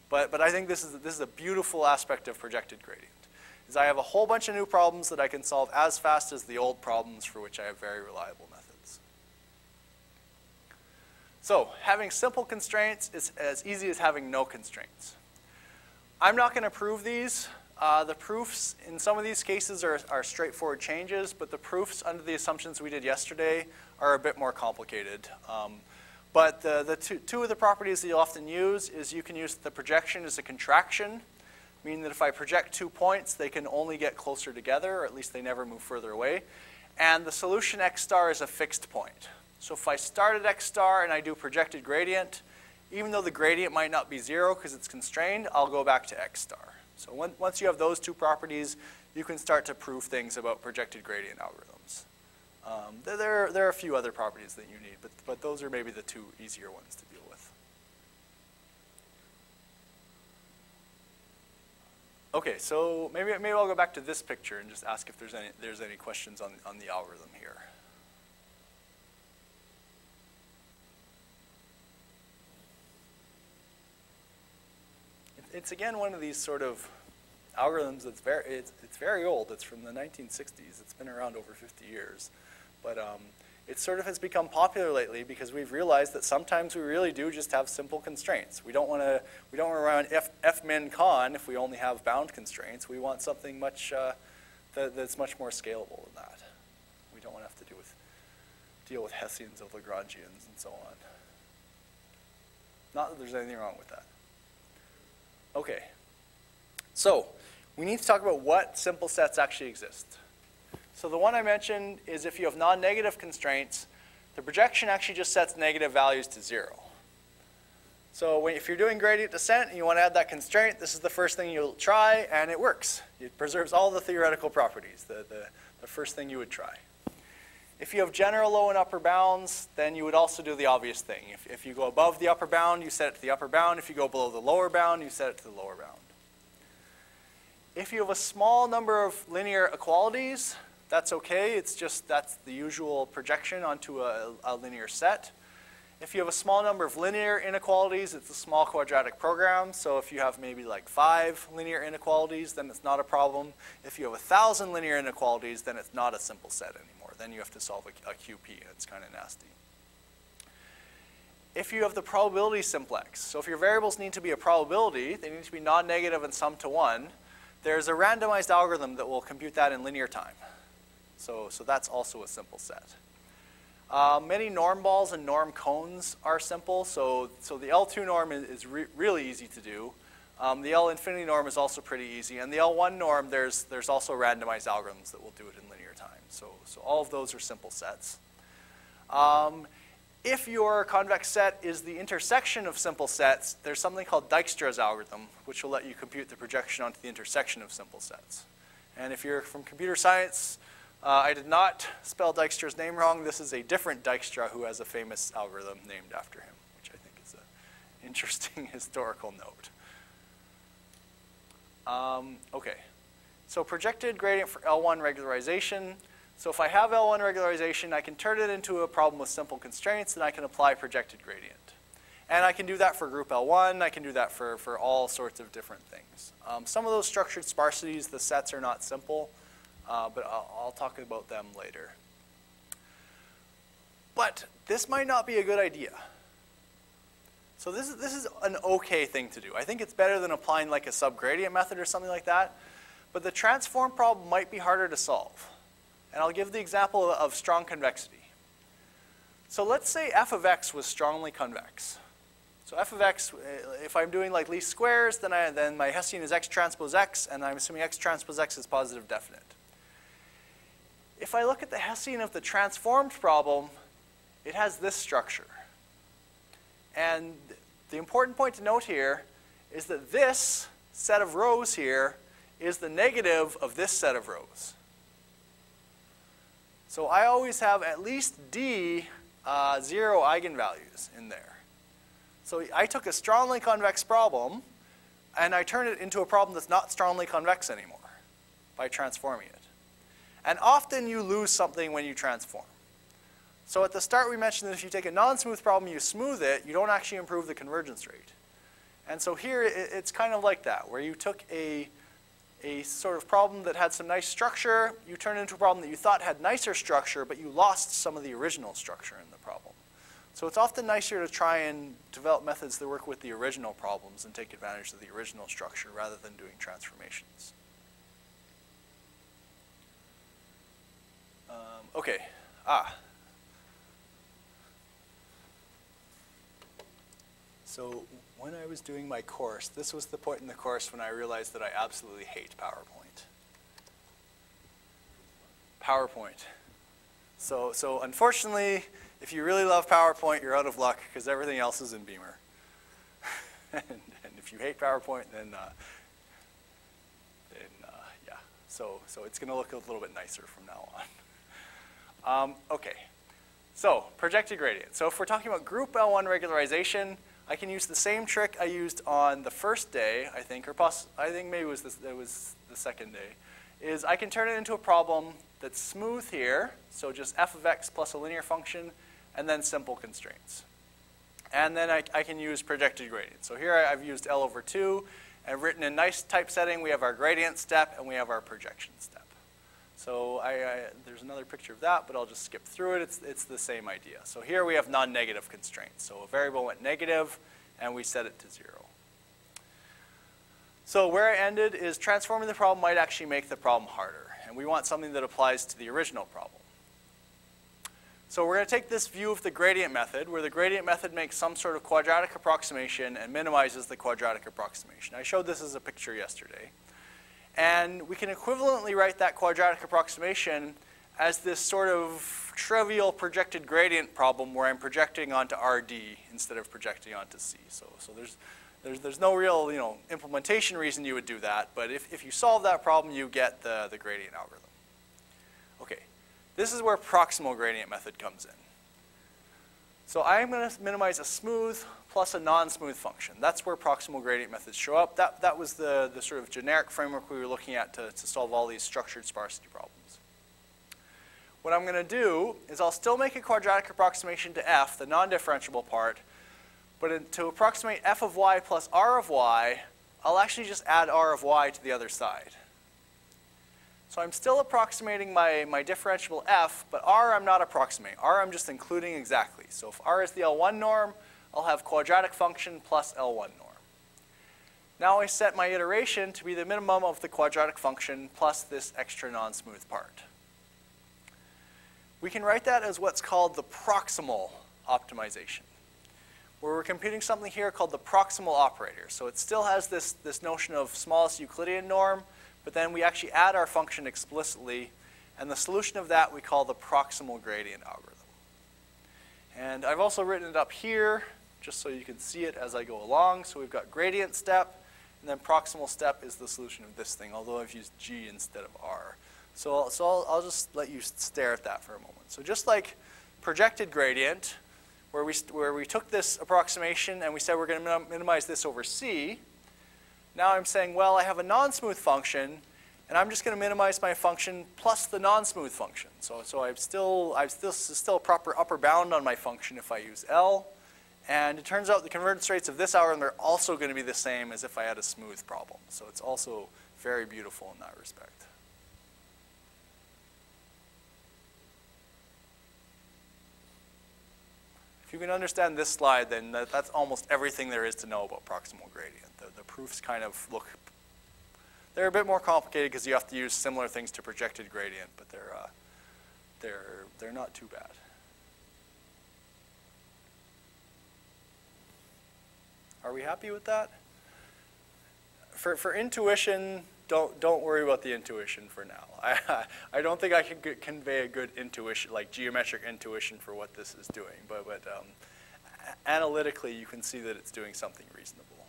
But, but I think this is, this is a beautiful aspect of projected gradient, is I have a whole bunch of new problems that I can solve as fast as the old problems for which I have very reliable methods. So having simple constraints is as easy as having no constraints. I'm not going to prove these. Uh, the proofs in some of these cases are, are straightforward changes, but the proofs under the assumptions we did yesterday are a bit more complicated. Um, but the, the two, two of the properties that you'll often use is you can use the projection as a contraction, meaning that if I project two points, they can only get closer together, or at least they never move further away. And the solution x star is a fixed point. So if I start at x star and I do projected gradient, even though the gradient might not be zero because it's constrained, I'll go back to x star. So when, once you have those two properties, you can start to prove things about projected gradient algorithms. Um, there, there are a few other properties that you need, but, but those are maybe the two easier ones to deal with. Okay, so maybe, maybe I'll go back to this picture and just ask if there's any, there's any questions on, on the algorithm here. It's again one of these sort of algorithms that's very, it's, it's very old. It's from the 1960s. It's been around over 50 years. But um, it sort of has become popular lately because we've realized that sometimes we really do just have simple constraints. We don't want to we don't want to run f, fmincon if we only have bound constraints. We want something much uh, that, that's much more scalable than that. We don't want to have to with deal with Hessians of Lagrangians and so on. Not that there's anything wrong with that. Okay, so we need to talk about what simple sets actually exist. So the one I mentioned is if you have non-negative constraints, the projection actually just sets negative values to zero. So when, if you're doing gradient descent and you want to add that constraint, this is the first thing you'll try, and it works. It preserves all the theoretical properties, the, the, the first thing you would try. If you have general low and upper bounds, then you would also do the obvious thing. If, if you go above the upper bound, you set it to the upper bound. If you go below the lower bound, you set it to the lower bound. If you have a small number of linear equalities, that's okay. It's just that's the usual projection onto a, a linear set. If you have a small number of linear inequalities, it's a small quadratic program. So if you have maybe like five linear inequalities, then it's not a problem. If you have a thousand linear inequalities, then it's not a simple set anymore. Then you have to solve a, a QP, it's kind of nasty. If you have the probability simplex, so if your variables need to be a probability, they need to be non-negative and sum to one, there's a randomized algorithm that will compute that in linear time. So, so that's also a simple set. Uh, many norm balls and norm cones are simple. So, so the L2 norm is, is re really easy to do. Um, the L infinity norm is also pretty easy. And the L1 norm, there's, there's also randomized algorithms that will do it in. So, so all of those are simple sets. Um, if your convex set is the intersection of simple sets, there's something called Dykstra's algorithm, which will let you compute the projection onto the intersection of simple sets. And if you're from computer science, uh, I did not spell Dykstra's name wrong. This is a different Dijkstra who has a famous algorithm named after him, which I think is an interesting [LAUGHS] historical note. Um, okay, so projected gradient for L1 regularization. So if I have L1 regularization, I can turn it into a problem with simple constraints, and I can apply projected gradient. And I can do that for group L1. I can do that for, for all sorts of different things. Um, some of those structured sparsities, the sets are not simple uh, but I'll, I'll talk about them later. But this might not be a good idea. So this is, this is an okay thing to do. I think it's better than applying like a subgradient method or something like that. But the transform problem might be harder to solve. And I'll give the example of strong convexity. So let's say f of x was strongly convex. So f of x, eh, if I'm doing like least squares, then, I, then my Hessian is x transpose x, and I'm assuming x transpose x is positive definite if I look at the Hessian of the transformed problem, it has this structure. And the important point to note here is that this set of rows here is the negative of this set of rows. So I always have at least d uh, zero eigenvalues in there. So I took a strongly convex problem and I turned it into a problem that's not strongly convex anymore by transforming it. And often you lose something when you transform. So at the start we mentioned that if you take a non-smooth problem, you smooth it, you don't actually improve the convergence rate. And so here it's kind of like that, where you took a, a sort of problem that had some nice structure, you turned it into a problem that you thought had nicer structure, but you lost some of the original structure in the problem. So it's often nicer to try and develop methods that work with the original problems and take advantage of the original structure rather than doing transformations. Um, okay. Ah. So when I was doing my course, this was the point in the course when I realized that I absolutely hate PowerPoint. PowerPoint. So, so unfortunately, if you really love PowerPoint, you're out of luck because everything else is in Beamer. [LAUGHS] and, and, if you hate PowerPoint, then, uh, then uh, yeah. So, so it's going to look a little bit nicer from now on. Um, okay, so projected gradient. So if we're talking about group L1 regularization, I can use the same trick I used on the first day, I think, or poss I think maybe it was, this, it was the second day, is I can turn it into a problem that's smooth here, so just f of x plus a linear function, and then simple constraints. And then I, I can use projected gradient. So here I've used L over 2, and written in nice typesetting, we have our gradient step, and we have our projection step. So I, I, there's another picture of that, but I'll just skip through it. It's, it's the same idea. So here we have non-negative constraints. So a variable went negative, and we set it to zero. So where I ended is transforming the problem might actually make the problem harder. And we want something that applies to the original problem. So we're going to take this view of the gradient method, where the gradient method makes some sort of quadratic approximation and minimizes the quadratic approximation. I showed this as a picture yesterday. And we can equivalently write that quadratic approximation as this sort of trivial projected gradient problem where I'm projecting onto RD instead of projecting onto C. So, so there's, there's, there's no real you know, implementation reason you would do that, but if, if you solve that problem, you get the, the gradient algorithm. Okay, this is where proximal gradient method comes in. So I'm going to minimize a smooth plus a non-smooth function. That's where proximal gradient methods show up. That, that was the, the sort of generic framework we were looking at to, to solve all these structured sparsity problems. What I'm going to do is I'll still make a quadratic approximation to f, the non-differentiable part, but to approximate f of y plus r of y, I'll actually just add r of y to the other side. So I'm still approximating my, my differentiable f, but r I'm not approximating. r I'm just including exactly. So if r is the L1 norm, I'll have quadratic function plus L1 norm. Now I set my iteration to be the minimum of the quadratic function plus this extra non-smooth part. We can write that as what's called the proximal optimization, where we're computing something here called the proximal operator. So it still has this, this notion of smallest Euclidean norm, but then we actually add our function explicitly, and the solution of that we call the proximal gradient algorithm. And I've also written it up here, just so you can see it as I go along. So we've got gradient step, and then proximal step is the solution of this thing, although I've used G instead of R. So, so I'll, I'll just let you stare at that for a moment. So just like projected gradient, where we, where we took this approximation and we said we're going to minimize this over C, now I'm saying, well, I have a non-smooth function, and I'm just going to minimize my function plus the non-smooth function. So, so I've still, I've still, still a proper upper bound on my function if I use L. And it turns out the convergence rates of this algorithm are also going to be the same as if I had a smooth problem. So it's also very beautiful in that respect. If you can understand this slide, then that, that's almost everything there is to know about proximal gradient. The, the proofs kind of look, they're a bit more complicated because you have to use similar things to projected gradient, but they're, uh, they're, they're not too bad. Are we happy with that? For, for intuition, don't, don't worry about the intuition for now. [LAUGHS] I, I don't think I can convey a good intuition, like geometric intuition for what this is doing, but, but um, analytically you can see that it's doing something reasonable.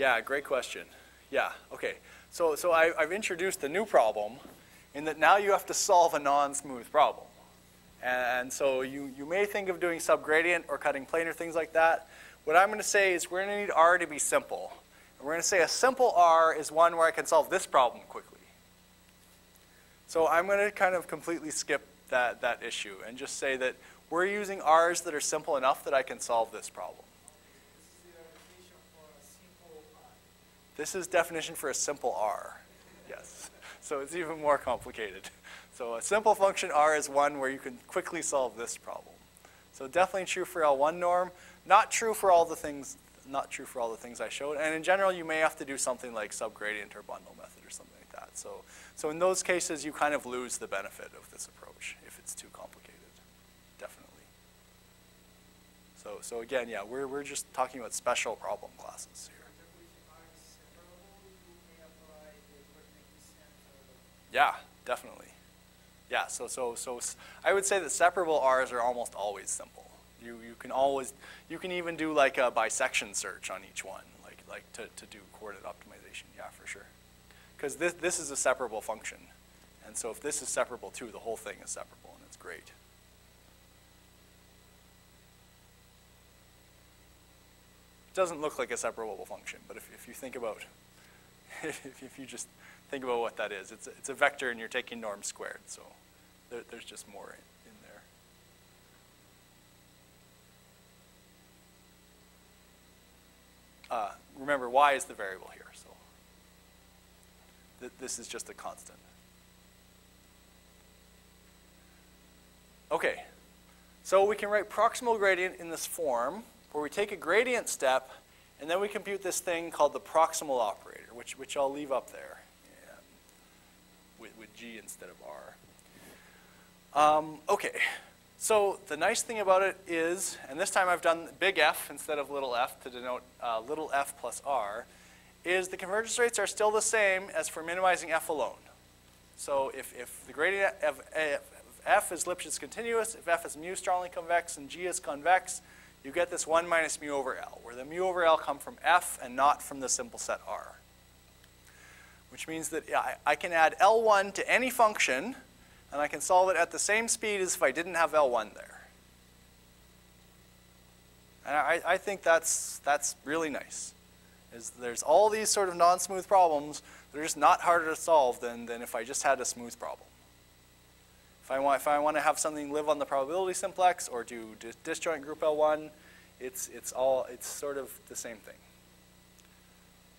Yeah, great question. Yeah, okay. So, so I, have introduced a new problem in that now you have to solve a non-smooth problem. And so you, you may think of doing subgradient or cutting plane or things like that. What I'm going to say is we're going to need R to be simple. And we're going to say a simple R is one where I can solve this problem quickly. So I'm going to kind of completely skip that, that issue and just say that we're using R's that are simple enough that I can solve this problem. This is definition for a simple R. Yes. So it's even more complicated. So a simple function R is one where you can quickly solve this problem. So definitely true for L1 norm. Not true for all the things, not true for all the things I showed. And in general, you may have to do something like subgradient or bundle method or something like that. So, so in those cases, you kind of lose the benefit of this approach if it's too complicated. Definitely. So, so again, yeah, we're, we're just talking about special problem classes here. Yeah, definitely. Yeah, so, so, so I would say that separable R's are almost always simple. You, you can always, you can even do like a bisection search on each one, like, like to, to do coordinate optimization, yeah, for sure. Because this, this is a separable function. And so if this is separable too, the whole thing is separable, and it's great. It doesn't look like a separable function, but if, if you think about, [LAUGHS] if, if you just think about what that is. It's a, it's a vector and you're taking norm squared, so there, there's just more in, in there. Uh, remember, y is the variable here, so th this is just a constant. Okay, so we can write proximal gradient in this form, where we take a gradient step And then we compute this thing called the proximal operator, which, which I'll leave up there with, with G instead of R. Um, okay, so the nice thing about it is, and this time I've done big F instead of little f to denote uh, little f plus R, is the convergence rates are still the same as for minimizing f alone. So if, if the gradient of f, is Lipschitz continuous, if f is mu strongly convex and g is convex, you get this 1 minus mu over L, where the mu over L come from f and not from the simple set R. Which means that I, I can add L1 to any function, and I can solve it at the same speed as if I didn't have L1 there. And I, I think that's, that's really nice. Is there's all these sort of non-smooth problems that are just not harder to solve than, than if I just had a smooth problem. If I, want, if I want to have something live on the probability simplex or do disjoint group L1, it's, it's, all, it's sort of the same thing.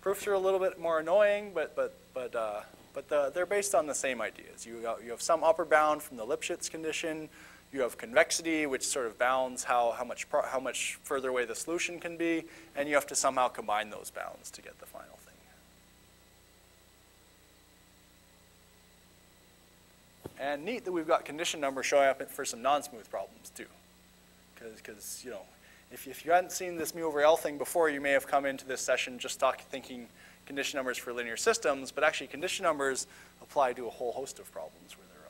Proofs are a little bit more annoying, but, but, but, uh, but the, they're based on the same ideas. You, you have some upper bound from the Lipschitz condition. You have convexity, which sort of bounds how, how, much, how much further away the solution can be, and you have to somehow combine those bounds to get the final thing. And neat that we've got condition numbers showing up for some non-smooth problems too. Because, you know, if, if you hadn't seen this mu over L thing before, you may have come into this session just thinking condition numbers for linear systems, but actually condition numbers apply to a whole host of problems where they're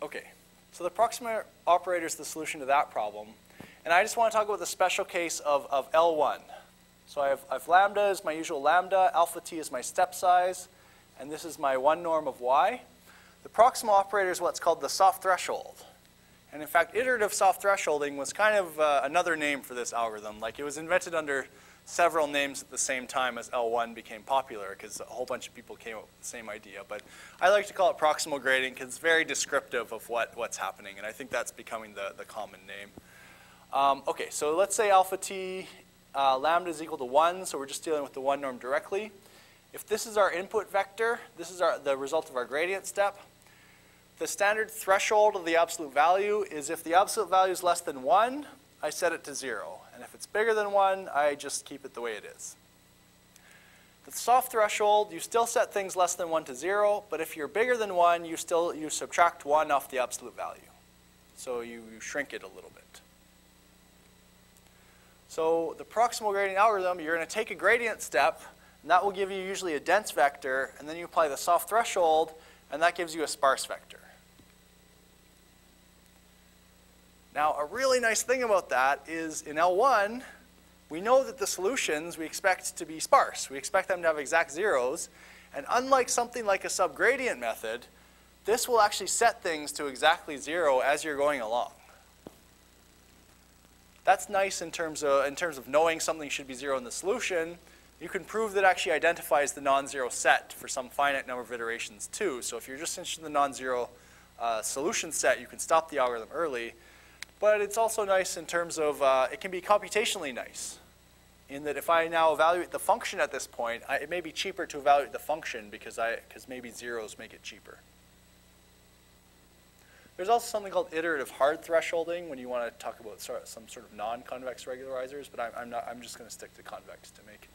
relevant. Okay, so the proximal operator is the solution to that problem. And I just want to talk about the special case of, of L1. So I have, I have lambda is my usual lambda, alpha t is my step size, and this is my one norm of y. The proximal operator is what's called the soft threshold. And in fact, iterative soft thresholding was kind of uh, another name for this algorithm. Like it was invented under several names at the same time as L1 became popular because a whole bunch of people came up with the same idea. But I like to call it proximal gradient because it's very descriptive of what, what's happening. And I think that's becoming the, the common name. Um, okay, so let's say alpha t uh, lambda is equal to 1. So we're just dealing with the 1 norm directly. If this is our input vector, this is our, the result of our gradient step. The standard threshold of the absolute value is if the absolute value is less than 1, I set it to 0. And if it's bigger than 1, I just keep it the way it is. The soft threshold, you still set things less than 1 to 0, but if you're bigger than 1, you still you subtract 1 off the absolute value. So you, you shrink it a little bit. So the proximal gradient algorithm, you're going to take a gradient step, and that will give you usually a dense vector, and then you apply the soft threshold, and that gives you a sparse vector. Now, a really nice thing about that is in L1, we know that the solutions we expect to be sparse. We expect them to have exact zeros. And unlike something like a subgradient method, this will actually set things to exactly zero as you're going along. That's nice in terms of, in terms of knowing something should be zero in the solution, you can prove that actually identifies the non-zero set for some finite number of iterations too. So if you're just interested in the non-zero uh, solution set, you can stop the algorithm early. But it's also nice in terms of, uh, it can be computationally nice. In that if I now evaluate the function at this point, I, it may be cheaper to evaluate the function because, I, maybe zeros make it cheaper. There's also something called iterative hard thresholding when you want to talk about some sort of non-convex regularizers, but I'm, I'm, not, I'm just going to stick to convex to make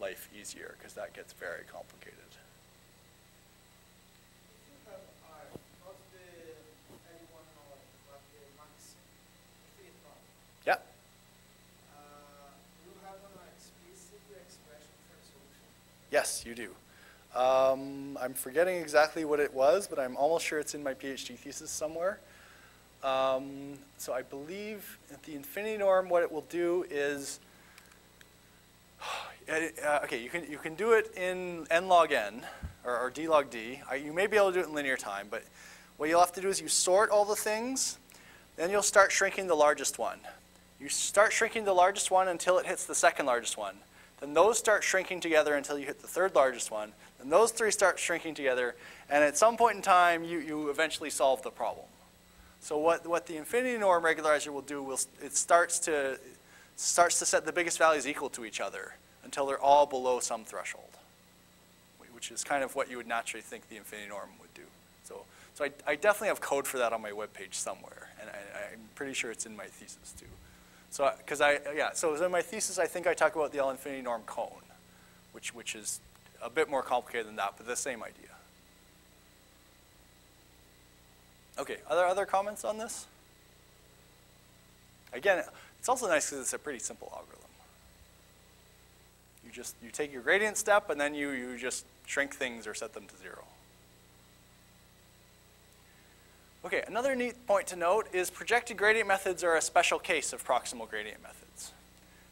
life easier because that gets very complicated. Yeah. Yes, you do. Um, I'm forgetting exactly what it was, but I'm almost sure it's in my PhD thesis somewhere. Um, so I believe at the infinity norm, what it will do is [SIGHS] uh, okay, you can, you can do it in n log n, or, or d log d. Uh, you may be able to do it in linear time, but what you'll have to do is you sort all the things, then you'll start shrinking the largest one. You start shrinking the largest one until it hits the second largest one. Then those start shrinking together until you hit the third largest one. Then those three start shrinking together, and at some point in time, you, you eventually solve the problem. So what, what the infinity norm regularizer will do, will, it starts to, starts to set the biggest values equal to each other until they're all below some threshold, which is kind of what you would naturally think the infinity norm would do. So, so I, I definitely have code for that on my webpage somewhere, and I, am pretty sure it's in my thesis too. So, because I, yeah, so in my thesis, I think I talk about the L infinity norm cone, which, which is a bit more complicated than that, but the same idea. Okay, other, other comments on this? Again, it's also nice because it's a pretty simple algorithm. You just, you take your gradient step and then you, you just shrink things or set them to zero. Okay, another neat point to note is projected gradient methods are a special case of proximal gradient methods.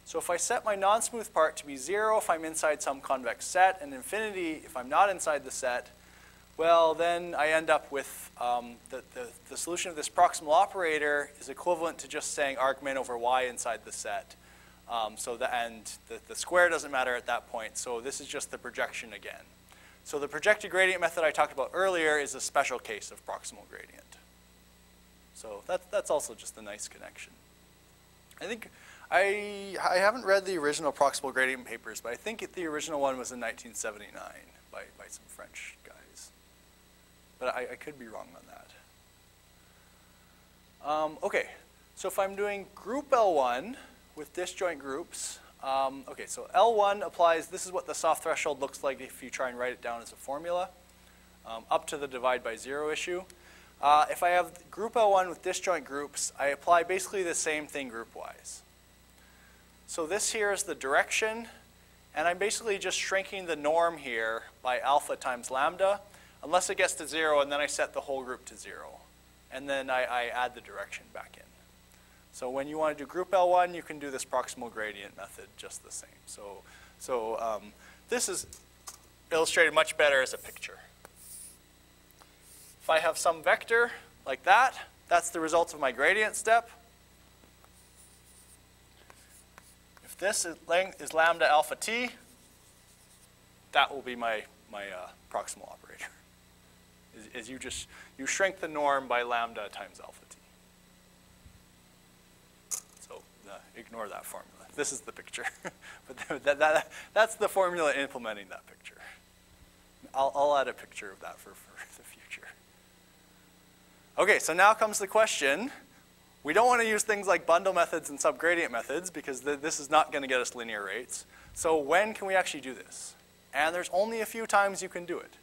So if I set my non-smooth part to be zero if I'm inside some convex set and infinity if I'm not inside the set, well, then I end up with um, the, the, the, solution of this proximal operator is equivalent to just saying argmin over y inside the set. Um, so the, and the, the square doesn't matter at that point. So this is just the projection again. So the projected gradient method I talked about earlier is a special case of proximal gradient. So that's, that's also just a nice connection. I think I, I haven't read the original proximal gradient papers, but I think it, the original one was in 1979 by, by some French guys. But I, I could be wrong on that. Um, okay, so if I'm doing group L1 with disjoint groups, um, okay, so L1 applies, this is what the soft threshold looks like if you try and write it down as a formula, um, up to the divide by zero issue. Uh, if I have group L1 with disjoint groups, I apply basically the same thing group-wise. So this here is the direction, and I'm basically just shrinking the norm here by alpha times lambda, unless it gets to zero, and then I set the whole group to zero. And then I, I add the direction back in. So when you want to do group L1, you can do this proximal gradient method just the same. So, so um, this is illustrated much better as a picture. If I have some vector like that, that's the result of my gradient step. If this is, length is lambda alpha t, that will be my, my uh, proximal operator. [LAUGHS] Is, is you just, you shrink the norm by lambda times alpha t. So uh, ignore that formula. This is the picture. [LAUGHS] but [LAUGHS] that, that, that's the formula implementing that picture. I'll, I'll add a picture of that for, for Okay, so now comes the question. We don't want to use things like bundle methods and subgradient methods because th this is not going to get us linear rates. So when can we actually do this? And there's only a few times you can do it.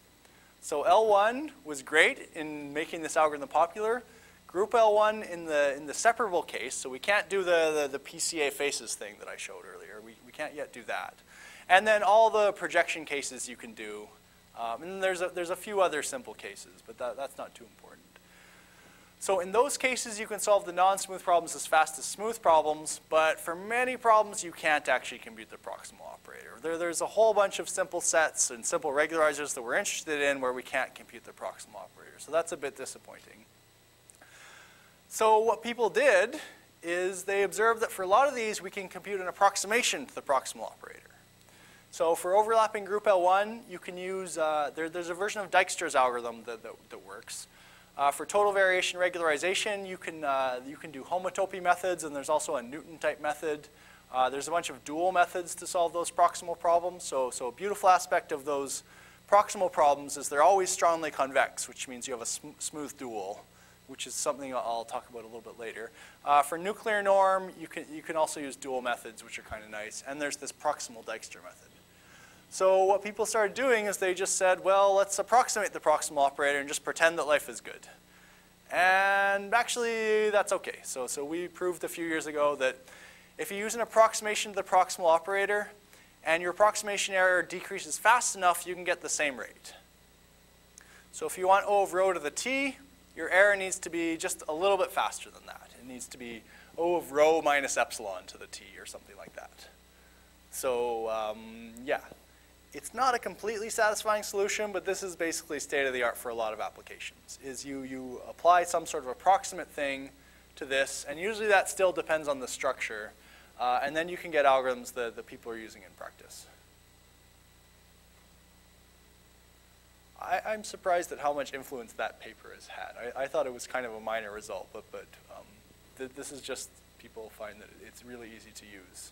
So L1 was great in making this algorithm popular. Group L1 in the, in the separable case, so we can't do the, the, the PCA faces thing that I showed earlier. We, we can't yet do that. And then all the projection cases you can do. Um, and there's a, there's a few other simple cases, but that, that's not too important. So in those cases, you can solve the non-smooth problems as fast as smooth problems, but for many problems, you can't actually compute the proximal operator. There, there's a whole bunch of simple sets and simple regularizers that we're interested in where we can't compute the proximal operator. So that's a bit disappointing. So what people did is they observed that for a lot of these, we can compute an approximation to the proximal operator. So for overlapping group L1, you can use, uh, there, there's a version of Dykstra's algorithm that, that, that works. Uh, for total variation regularization, you can, uh, you can do homotopy methods, and there's also a Newton type method. Uh, there's a bunch of dual methods to solve those proximal problems. So, so a beautiful aspect of those proximal problems is they're always strongly convex, which means you have a sm smooth dual, which is something I'll talk about a little bit later. Uh, for nuclear norm, you can, you can also use dual methods, which are kind of nice. And there's this proximal Dykstra method. So what people started doing is they just said, well, let's approximate the proximal operator and just pretend that life is good. And actually, that's okay. So, so we proved a few years ago that if you use an approximation to the proximal operator and your approximation error decreases fast enough, you can get the same rate. So if you want O of rho to the t, your error needs to be just a little bit faster than that. It needs to be O of rho minus epsilon to the t or something like that. So um, yeah, it's not a completely satisfying solution, but this is basically state of the art for a lot of applications, is you, you apply some sort of approximate thing to this, and usually that still depends on the structure, uh, and then you can get algorithms that, that people are using in practice. I, am surprised at how much influence that paper has had. I, I, thought it was kind of a minor result, but, but um, th this is just people find that it's really easy to use.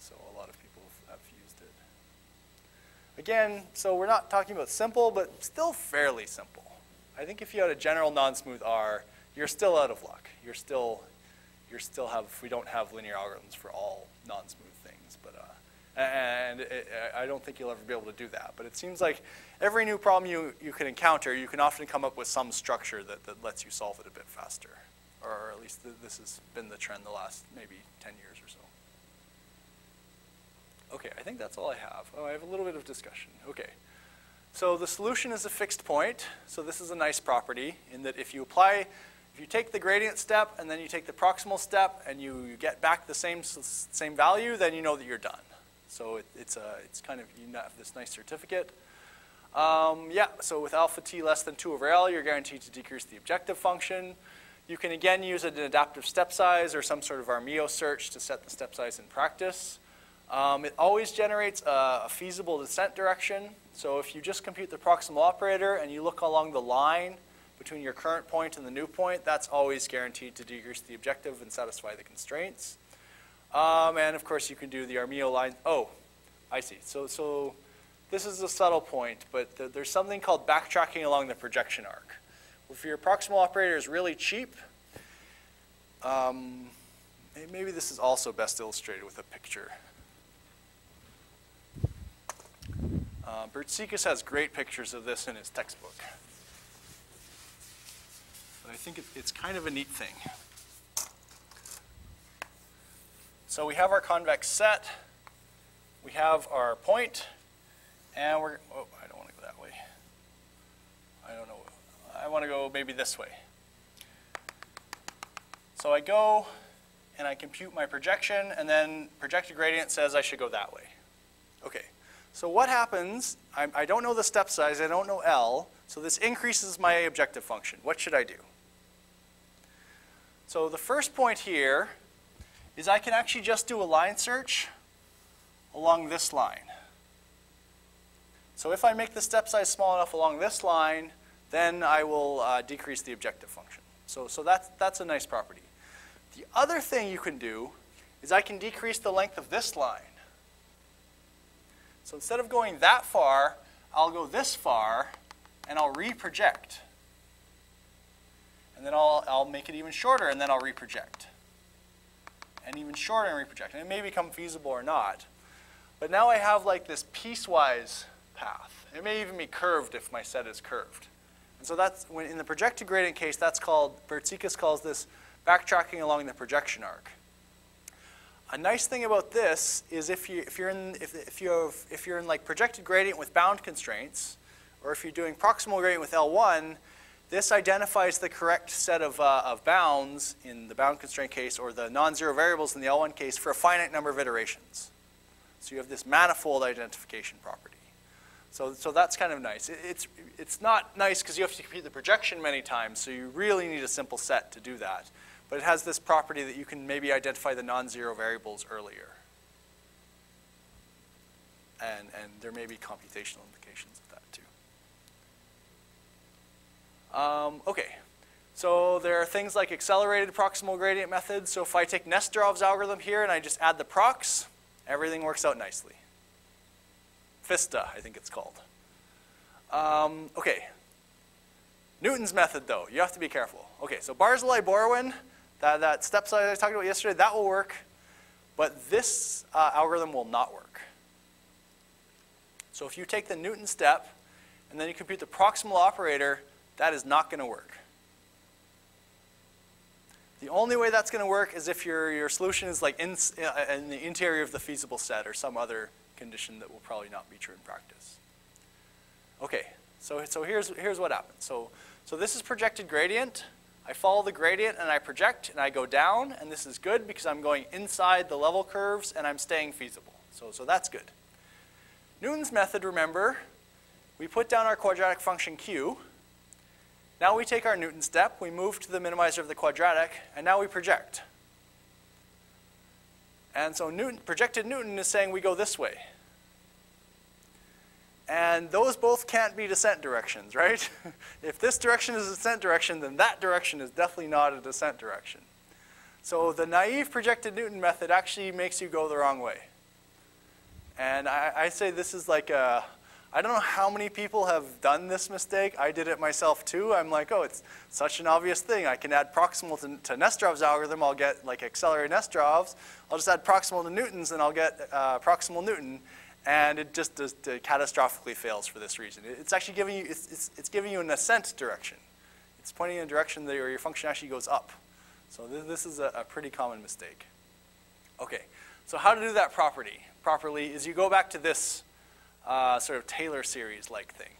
So a lot of people Again, so we're not talking about simple, but still fairly simple. I think if you had a general non-smooth R, you're still out of luck. You're still, you're still have, we don't have linear algorithms for all non-smooth things, but, uh, and it, I don't think you'll ever be able to do that. But it seems like every new problem you, you can encounter, you can often come up with some structure that, that lets you solve it a bit faster. Or at least th this has been the trend the last maybe 10 years or so. Okay, I think that's all I have. Oh, I have a little bit of discussion. Okay. So the solution is a fixed point. So this is a nice property in that if you apply, if you take the gradient step and then you take the proximal step and you, you get back the same, same value, then you know that you're done. So it, it's, a, it's kind of, you have this nice certificate. Um, yeah, so with alpha t less than 2 over L, you're guaranteed to decrease the objective function. You can again use an adaptive step size or some sort of Armijo search to set the step size in practice. Um, it always generates a, a, feasible descent direction. So if you just compute the proximal operator and you look along the line between your current point and the new point, that's always guaranteed to decrease the objective and satisfy the constraints. Um, and of course, you can do the Armijo line. Oh, I see. So, so this is a subtle point, but th there's something called backtracking along the projection arc. If your proximal operator is really cheap, um, maybe this is also best illustrated with a picture. Uh, Bertsekas has great pictures of this in his textbook. But I think it, it's kind of a neat thing. So we have our convex set, we have our point, and we're, oh, I don't want to go that way. I don't know. I want to go maybe this way. So I go and I compute my projection, and then projected gradient says I should go that way. Okay, so what happens, I, I don't know the step size, I don't know L, so this increases my objective function. What should I do? So the first point here is I can actually just do a line search along this line. So if I make the step size small enough along this line, then I will uh, decrease the objective function. So, so that's, that's a nice property. The other thing you can do is I can decrease the length of this line. So instead of going that far, I'll go this far, and I'll reproject. And then I'll, I'll make it even shorter, and then I'll reproject and even shorter and reproject. And it may become feasible or not. But now I have like this piecewise path. It may even be curved if my set is curved. And so that's, when in the projected gradient case, that's called, Bertsekas calls this backtracking along the projection arc. A nice thing about this is if, you, if, you're in, if, if, you have, if you're in like projected gradient with bound constraints, or if you're doing proximal gradient with L1, this identifies the correct set of, uh, of bounds in the bound constraint case or the non-zero variables in the L1 case for a finite number of iterations. So you have this manifold identification property. So, so that's kind of nice. It, it's, it's not nice because you have to compute the projection many times, so you really need a simple set to do that. But it has this property that you can maybe identify the non-zero variables earlier. And, and there may be computational implications of that too. Um, okay, so there are things like accelerated proximal gradient methods. So if I take Nesterov's algorithm here and I just add the prox, everything works out nicely. FISTA, I think it's called. Um, okay, Newton's method though, you have to be careful. Okay, so Barzilai-Borwein, that, that step size I talked about yesterday, that will work, but this uh, algorithm will not work. So if you take the Newton step and then you compute the proximal operator, that is not going to work. The only way that's going to work is if your, your solution is like in, uh, in the interior of the feasible set or some other condition that will probably not be true in practice. Okay, so, so here's, here's what happens. So, so this is projected gradient. I follow the gradient and I project and I go down, and this is good because I'm going inside the level curves and I'm staying feasible. So, so that's good. Newton's method, remember, we put down our quadratic function q, now we take our Newton step, we move to the minimizer of the quadratic, and now we project. And so Newton, projected Newton is saying we go this way. And those both can't be descent directions, right? [LAUGHS] if this direction is a descent direction, then that direction is definitely not a descent direction. So the naive projected Newton method actually makes you go the wrong way. And I, I say this is like a, I don't know how many people have done this mistake. I did it myself too. I'm like, oh, it's such an obvious thing. I can add proximal to, to Nesterov's algorithm. I'll get like accelerated Nesterov's. I'll just add proximal to Newton's and I'll get uh, proximal Newton. And it just does, it catastrophically fails for this reason. It's actually giving you, it's, it's, it's giving you an ascent direction. It's pointing in a direction that your function actually goes up. So this, this is a, a pretty common mistake. Okay, so how to do that property properly is you go back to this uh, sort of Taylor series-like thing.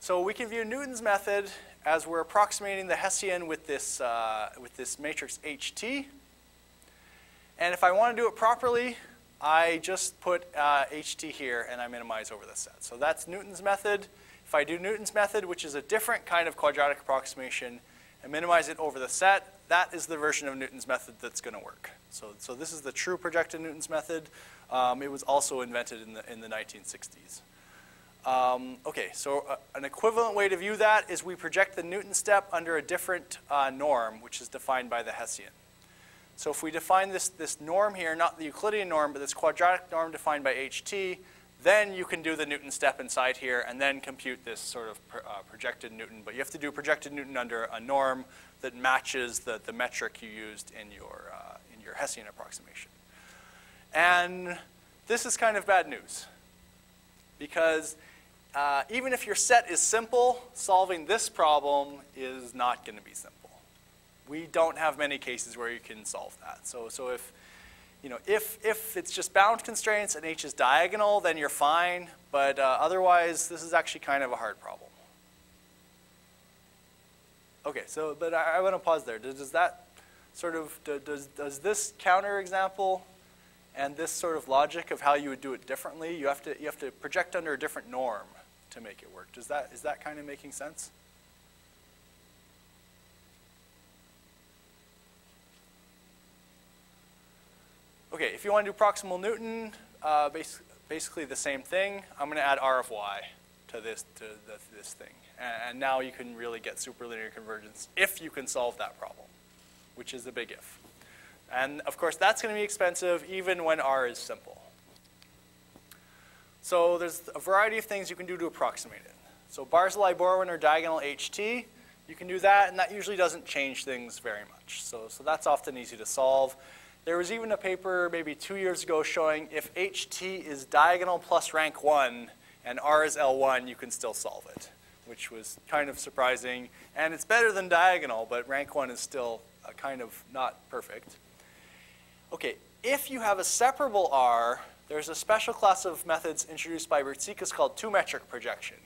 So we can view Newton's method as we're approximating the Hessian with this, uh, with this matrix HT. And if I want to do it properly, I just put uh, HT here and I minimize over the set. So that's Newton's method. If I do Newton's method, which is a different kind of quadratic approximation, and minimize it over the set, that is the version of Newton's method that's going to work. So, so this is the true projected Newton's method. Um, it was also invented in the, in the 1960s. Um, okay, so uh, an equivalent way to view that is we project the Newton step under a different uh, norm, which is defined by the Hessian. So if we define this, this norm here, not the Euclidean norm, but this quadratic norm defined by ht, then you can do the Newton step inside here and then compute this sort of uh, projected Newton. But you have to do projected Newton under a norm that matches the, the metric you used in your, uh, in your Hessian approximation. And this is kind of bad news because uh, even if your set is simple, solving this problem is not going to be simple. We don't have many cases where you can solve that. So, so if, you know, if, if it's just bound constraints and h is diagonal, then you're fine. But uh, otherwise, this is actually kind of a hard problem. Okay, so, but I, I want to pause there. Does, does that sort of, does, does this counterexample and this sort of logic of how you would do it differently, you have to, you have to project under a different norm to make it work. Does that, is that kind of making sense? Okay, if you want to do proximal Newton, uh, bas basically the same thing. I'm going to add R of y to this, to the, this thing. And, and now you can really get superlinear convergence if you can solve that problem, which is a big if. And of course, that's going to be expensive even when R is simple. So there's a variety of things you can do to approximate it. So Barzilai-Borwein or diagonal HT, you can do that, and that usually doesn't change things very much. So, so that's often easy to solve. There was even a paper maybe two years ago showing if HT is diagonal plus rank 1 and R is L1, you can still solve it, which was kind of surprising. And it's better than diagonal, but rank 1 is still uh, kind of not perfect. Okay, if you have a separable R, there's a special class of methods introduced by Bertsekas called two-metric projection.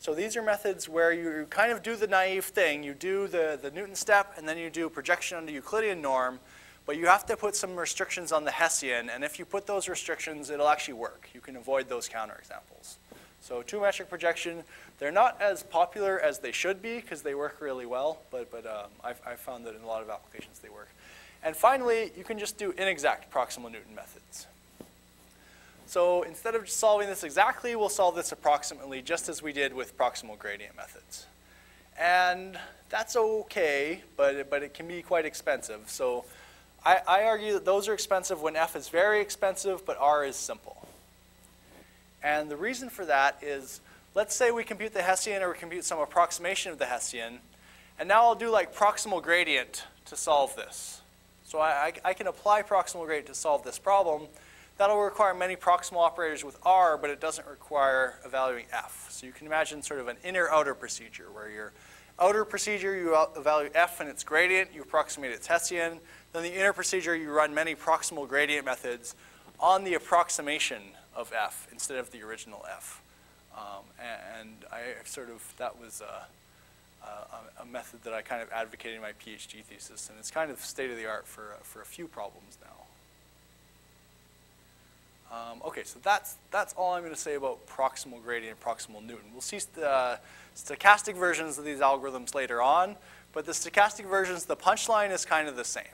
So these are methods where you kind of do the naive thing. You do the, the Newton step, and then you do projection under Euclidean norm, but you have to put some restrictions on the Hessian, and if you put those restrictions, it'll actually work. You can avoid those counterexamples. So two-metric projection, they're not as popular as they should be because they work really well, but, but um, I've, I've found that in a lot of applications they work. And finally, you can just do inexact proximal Newton methods. So instead of solving this exactly, we'll solve this approximately just as we did with proximal gradient methods. And that's okay, but, but it can be quite expensive. So I, I argue that those are expensive when f is very expensive, but r is simple. And the reason for that is, let's say we compute the Hessian or we compute some approximation of the Hessian, and now I'll do like proximal gradient to solve this. So I, I, can apply proximal gradient to solve this problem. That'll require many proximal operators with R, but it doesn't require evaluating F. So you can imagine sort of an inner-outer procedure where your outer procedure, you evaluate F and its gradient, you approximate its Hessian. Then the inner procedure, you run many proximal gradient methods on the approximation of F instead of the original F. Um, and, I sort of, that was, uh, uh, a method that I kind of advocated in my PhD thesis, and it's kind of state of the art for, for a few problems now. Um, okay, so that's, that's all I'm going to say about proximal gradient and proximal Newton. We'll see the uh, stochastic versions of these algorithms later on, but the stochastic versions, the punchline is kind of the same.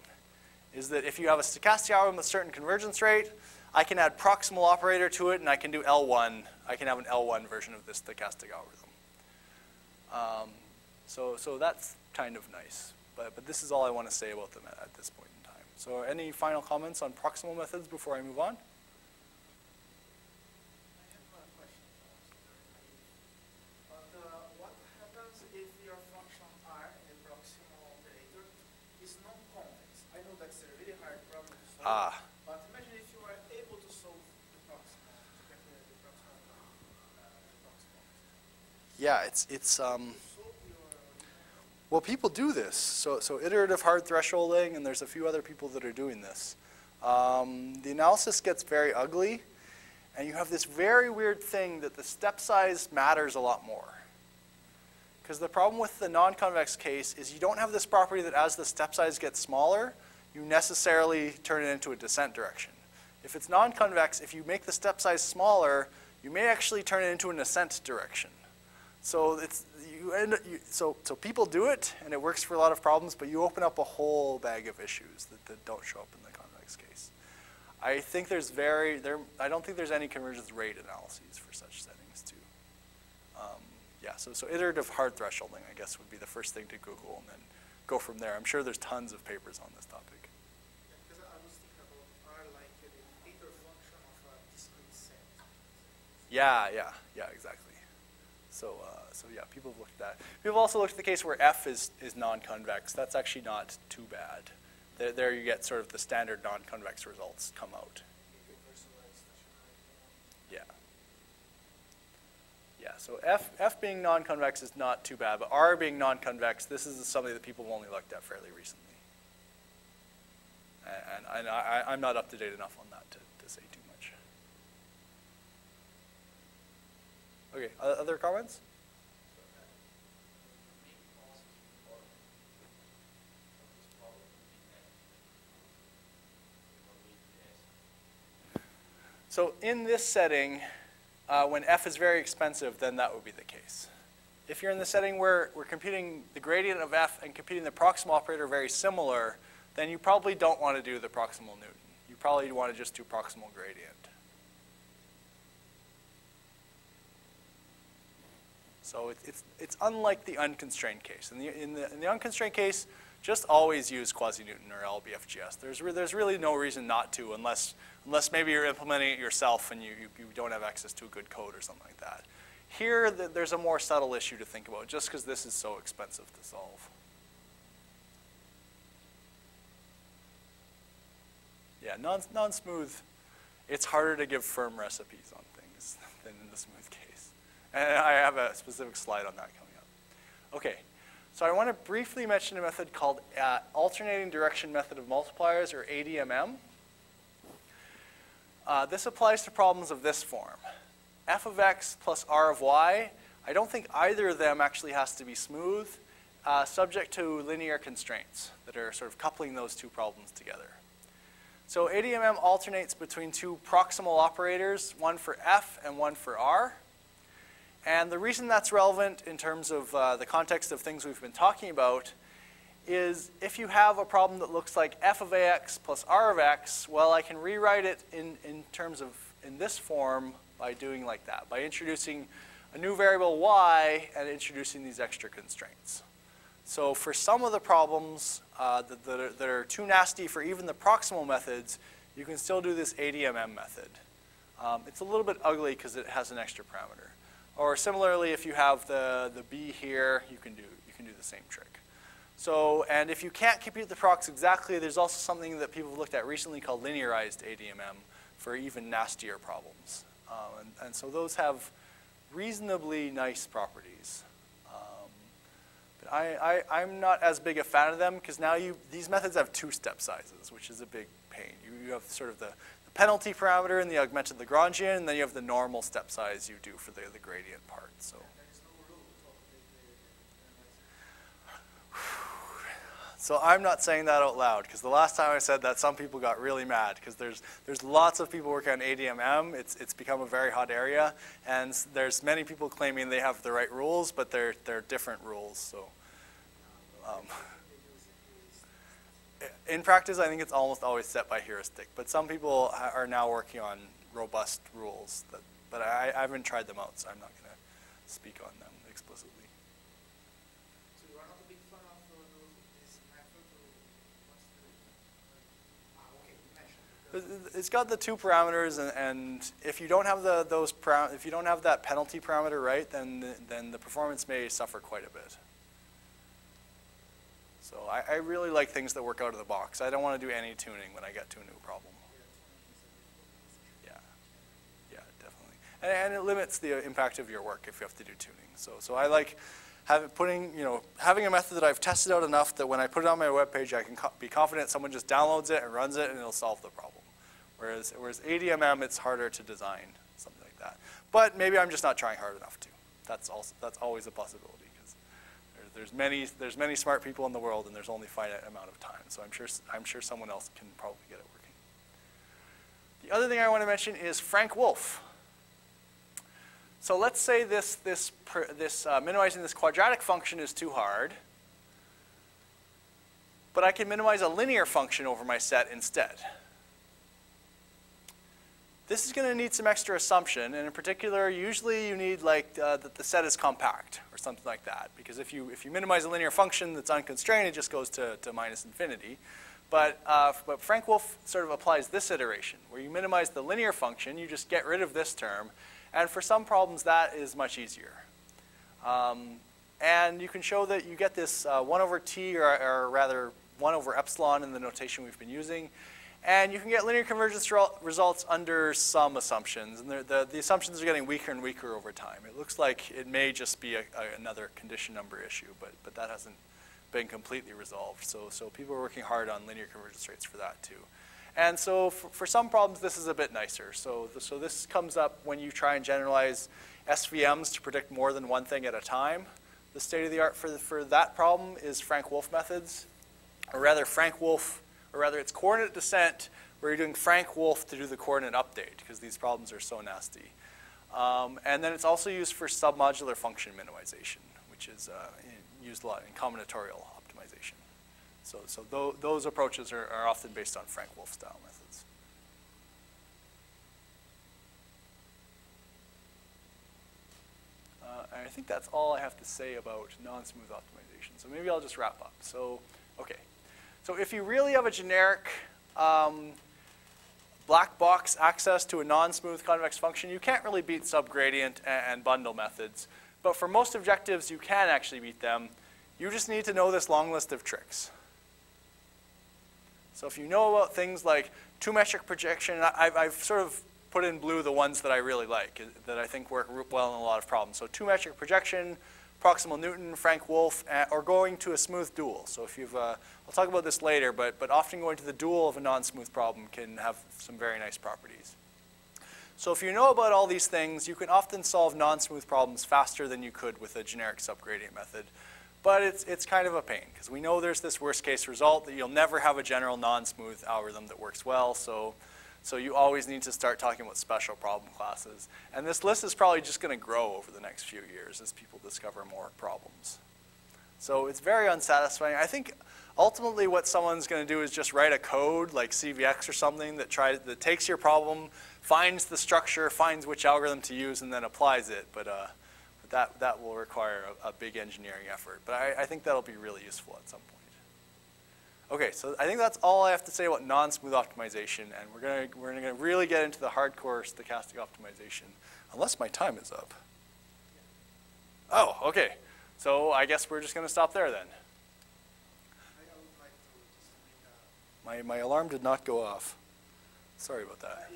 Is that if you have a stochastic algorithm with a certain convergence rate, I can add proximal operator to it, and I can do L1. I can have an L1 version of this stochastic algorithm. Um, so, so that's kind of nice. But, but this is all I want to say about them at, at this point in time. So any final comments on proximal methods before I move on? is non-convex. I know that's a really hard problem to solve. Ah. But imagine if you are able to solve the proximal, the, the uh, the. Yeah, it's, it's, um, well, people do this. So, so iterative hard thresholding, and there's a few other people that are doing this. Um, the analysis gets very ugly, and you have this very weird thing that the step size matters a lot more. Because the problem with the non-convex case is you don't have this property that as the step size gets smaller, you necessarily turn it into a descent direction. If it's non-convex, if you make the step size smaller, you may actually turn it into an ascent direction. So it's you end you, so so people do it and it works for a lot of problems, but you open up a whole bag of issues that, that don't show up in the convex case. I think there's very there. I don't think there's any convergence rate analyses for such settings too. Um, yeah, so so iterative hard thresholding, I guess, would be the first thing to Google and then go from there. I'm sure there's tons of papers on this topic. because I was thinking about R like uh, the integral function of a discrete set. Yeah, yeah, yeah, exactly. So, uh, so yeah, people have looked at that. People also looked at the case where F is, is non-convex. That's actually not too bad. There, there you get sort of the standard non-convex results come out. Yeah. Yeah, so F, F being non-convex is not too bad, but R being non-convex, this is something that people have only looked at fairly recently. And, and I, I'm not up to date enough on that to, to say too much. Okay, other comments? So in this setting, uh, when f is very expensive, then that would be the case. If you're in the setting where we're computing the gradient of f and computing the proximal operator very similar, then you probably don't want to do the proximal Newton. You probably want to just do proximal gradient. So it, it's, it's unlike the unconstrained case. In the, in, the, in the unconstrained case, just always use quasi-Newton or LBFGS. There's, re, there's really no reason not to unless, unless maybe you're implementing it yourself and you, you, you don't have access to a good code or something like that. Here, the, there's a more subtle issue to think about just because this is so expensive to solve. Yeah, non, non-smooth, it's harder to give firm recipes on things [LAUGHS] than in the smooth case. And I have a specific slide on that coming up. Okay, so I want to briefly mention a method called uh, alternating direction method of multipliers, or ADMM. Uh, this applies to problems of this form. f of x plus r of y, I don't think either of them actually has to be smooth, uh, subject to linear constraints that are sort of coupling those two problems together. So ADMM alternates between two proximal operators, one for f and one for r. And the reason that's relevant in terms of uh, the context of things we've been talking about is if you have a problem that looks like f of ax plus r of x, well, I can rewrite it in, in terms of, in this form by doing like that, by introducing a new variable y and introducing these extra constraints. So for some of the problems uh, that, that, are, that are too nasty for even the proximal methods, you can still do this ADMM method. Um, it's a little bit ugly because it has an extra parameter. Or similarly, if you have the, the b here, you can, do, you can do the same trick. So, and if you can't compute the prox exactly, there's also something that people have looked at recently called linearized ADMM for even nastier problems. Um, and, and so those have reasonably nice properties. Um, but I, I, I'm not as big a fan of them because now you, these methods have two step sizes, which is a big pain. You, you have sort of the penalty parameter and the augmented Lagrangian, and then you have the normal step size you do for the, the gradient part. So. [SIGHS] So I'm not saying that out loud because the last time I said that, some people got really mad because there's there's lots of people working on ADMM. It's it's become a very hot area, and there's many people claiming they have the right rules, but they're they're different rules. So. Um, in practice, I think it's almost always set by heuristic, but some people are now working on robust rules. That, but I, I haven't tried them out, so I'm not going to speak on them explicitly. So you are not a big fan of uh, this method or what's the, ah, okay, you mentioned. because- It's got the two parameters, and, and if you don't have the those if you don't have that penalty parameter right, then the, then the performance may suffer quite a bit. So I, I really like things that work out of the box. I don't want to do any tuning when I get to a new problem. Yeah, yeah, definitely. And, and it limits the uh, impact of your work if you have to do tuning. So, so I like having, putting, you know, having a method that I've tested out enough that when I put it on my web page, I can co- be confident someone just downloads it and runs it and it'll solve the problem. Whereas, whereas ADMM, it's harder to design something like that. But maybe I'm just not trying hard enough to. That's also that's always a possibility there's many there's many smart people in the world and there's only finite amount of time. So I'm sure I'm sure someone else can probably get it working. The other thing I want to mention is Frank Wolfe. So let's say this this this uh, minimizing this quadratic function is too hard. But I can minimize a linear function over my set instead. This is going to need some extra assumption, and in particular, usually you need like uh, that the set is compact or something like that, because if you if you minimize a linear function that's unconstrained, it just goes to, to minus infinity. But, uh, but Frank Wolfe sort of applies this iteration, where you minimize the linear function, you just get rid of this term, and for some problems that is much easier. Um, and you can show that you get this uh, 1 over t, or, or rather 1 over epsilon in the notation we've been using, and you can get linear convergence results under some assumptions. And the, the, assumptions are getting weaker and weaker over time. It looks like it may just be a, a, another condition number issue, but, but that hasn't been completely resolved. So, so people are working hard on linear convergence rates for that too. And so for, for some problems, this is a bit nicer. So, the, so this comes up when you try and generalize SVMs to predict more than one thing at a time. The state of the art for, the, for that problem is Frank-Wolfe methods, or rather Frank-Wolfe or rather it's coordinate descent where you're doing Frank Wolfe to do the coordinate update because these problems are so nasty. Um, and then it's also used for submodular function minimization, which is uh, used a lot in combinatorial optimization. So, so th those approaches are, are often based on Frank Wolfe style methods. Uh, and I think that's all I have to say about non-smooth optimization. So maybe I'll just wrap up. So, okay. So if you really have a generic um, black box access to a non-smooth convex function, you can't really beat subgradient and bundle methods. But for most objectives, you can actually beat them. You just need to know this long list of tricks. So if you know about things like two-metric projection, I've, I've, sort of put in blue the ones that I really like, that I think work well in a lot of problems. So two-metric projection, proximal Newton, Frank Wolfe, uh, or going to a smooth dual. So if you've, uh, I'll talk about this later, but, but often going to the dual of a non-smooth problem can have some very nice properties. So if you know about all these things, you can often solve non-smooth problems faster than you could with a generic subgradient method. But it's, it's kind of a pain, because we know there's this worst case result that you'll never have a general non-smooth algorithm that works well. So so you always need to start talking about special problem classes. And this list is probably just going to grow over the next few years as people discover more problems. So it's very unsatisfying. I think ultimately what someone's going to do is just write a code like CVX or something that tries that takes your problem, finds the structure, finds which algorithm to use, and then applies it. But, uh, that, that will require a, a big engineering effort. But I, I think that'll be really useful at some point. Okay, so I think that's all I have to say about non-smooth optimization, and we're gonna we're gonna really get into the hardcore stochastic optimization, unless my time is up. Oh, okay. So I guess we're just gonna stop there then. My my alarm did not go off. Sorry about that.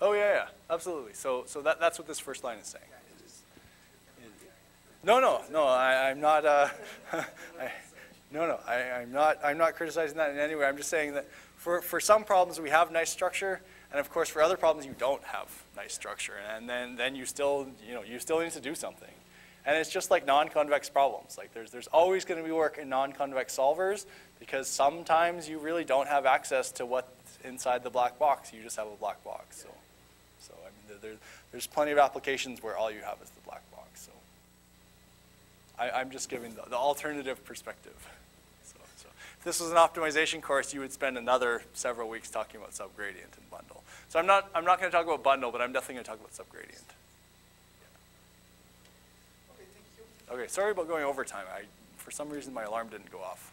Oh yeah, yeah, absolutely. So, so that, that's what this first line is saying. No, no, no. I, am not. Uh, [LAUGHS] I, no, no. I, am not. I'm not criticizing that in any way. I'm just saying that for for some problems we have nice structure, and of course for other problems you don't have nice structure, and then then you still you know you still need to do something. And it's just like non-convex problems. Like there's there's always going to be work in non-convex solvers because sometimes you really don't have access to what's inside the black box. You just have a black box. So. There, there's plenty of applications where all you have is the black box. So I, am just giving the, the alternative perspective. So, so, if this was an optimization course, you would spend another several weeks talking about subgradient and bundle. So I'm not, I'm not going to talk about bundle, but I'm definitely going to talk about subgradient. Yeah. Okay, sorry about going over time. I For some reason, my alarm didn't go off.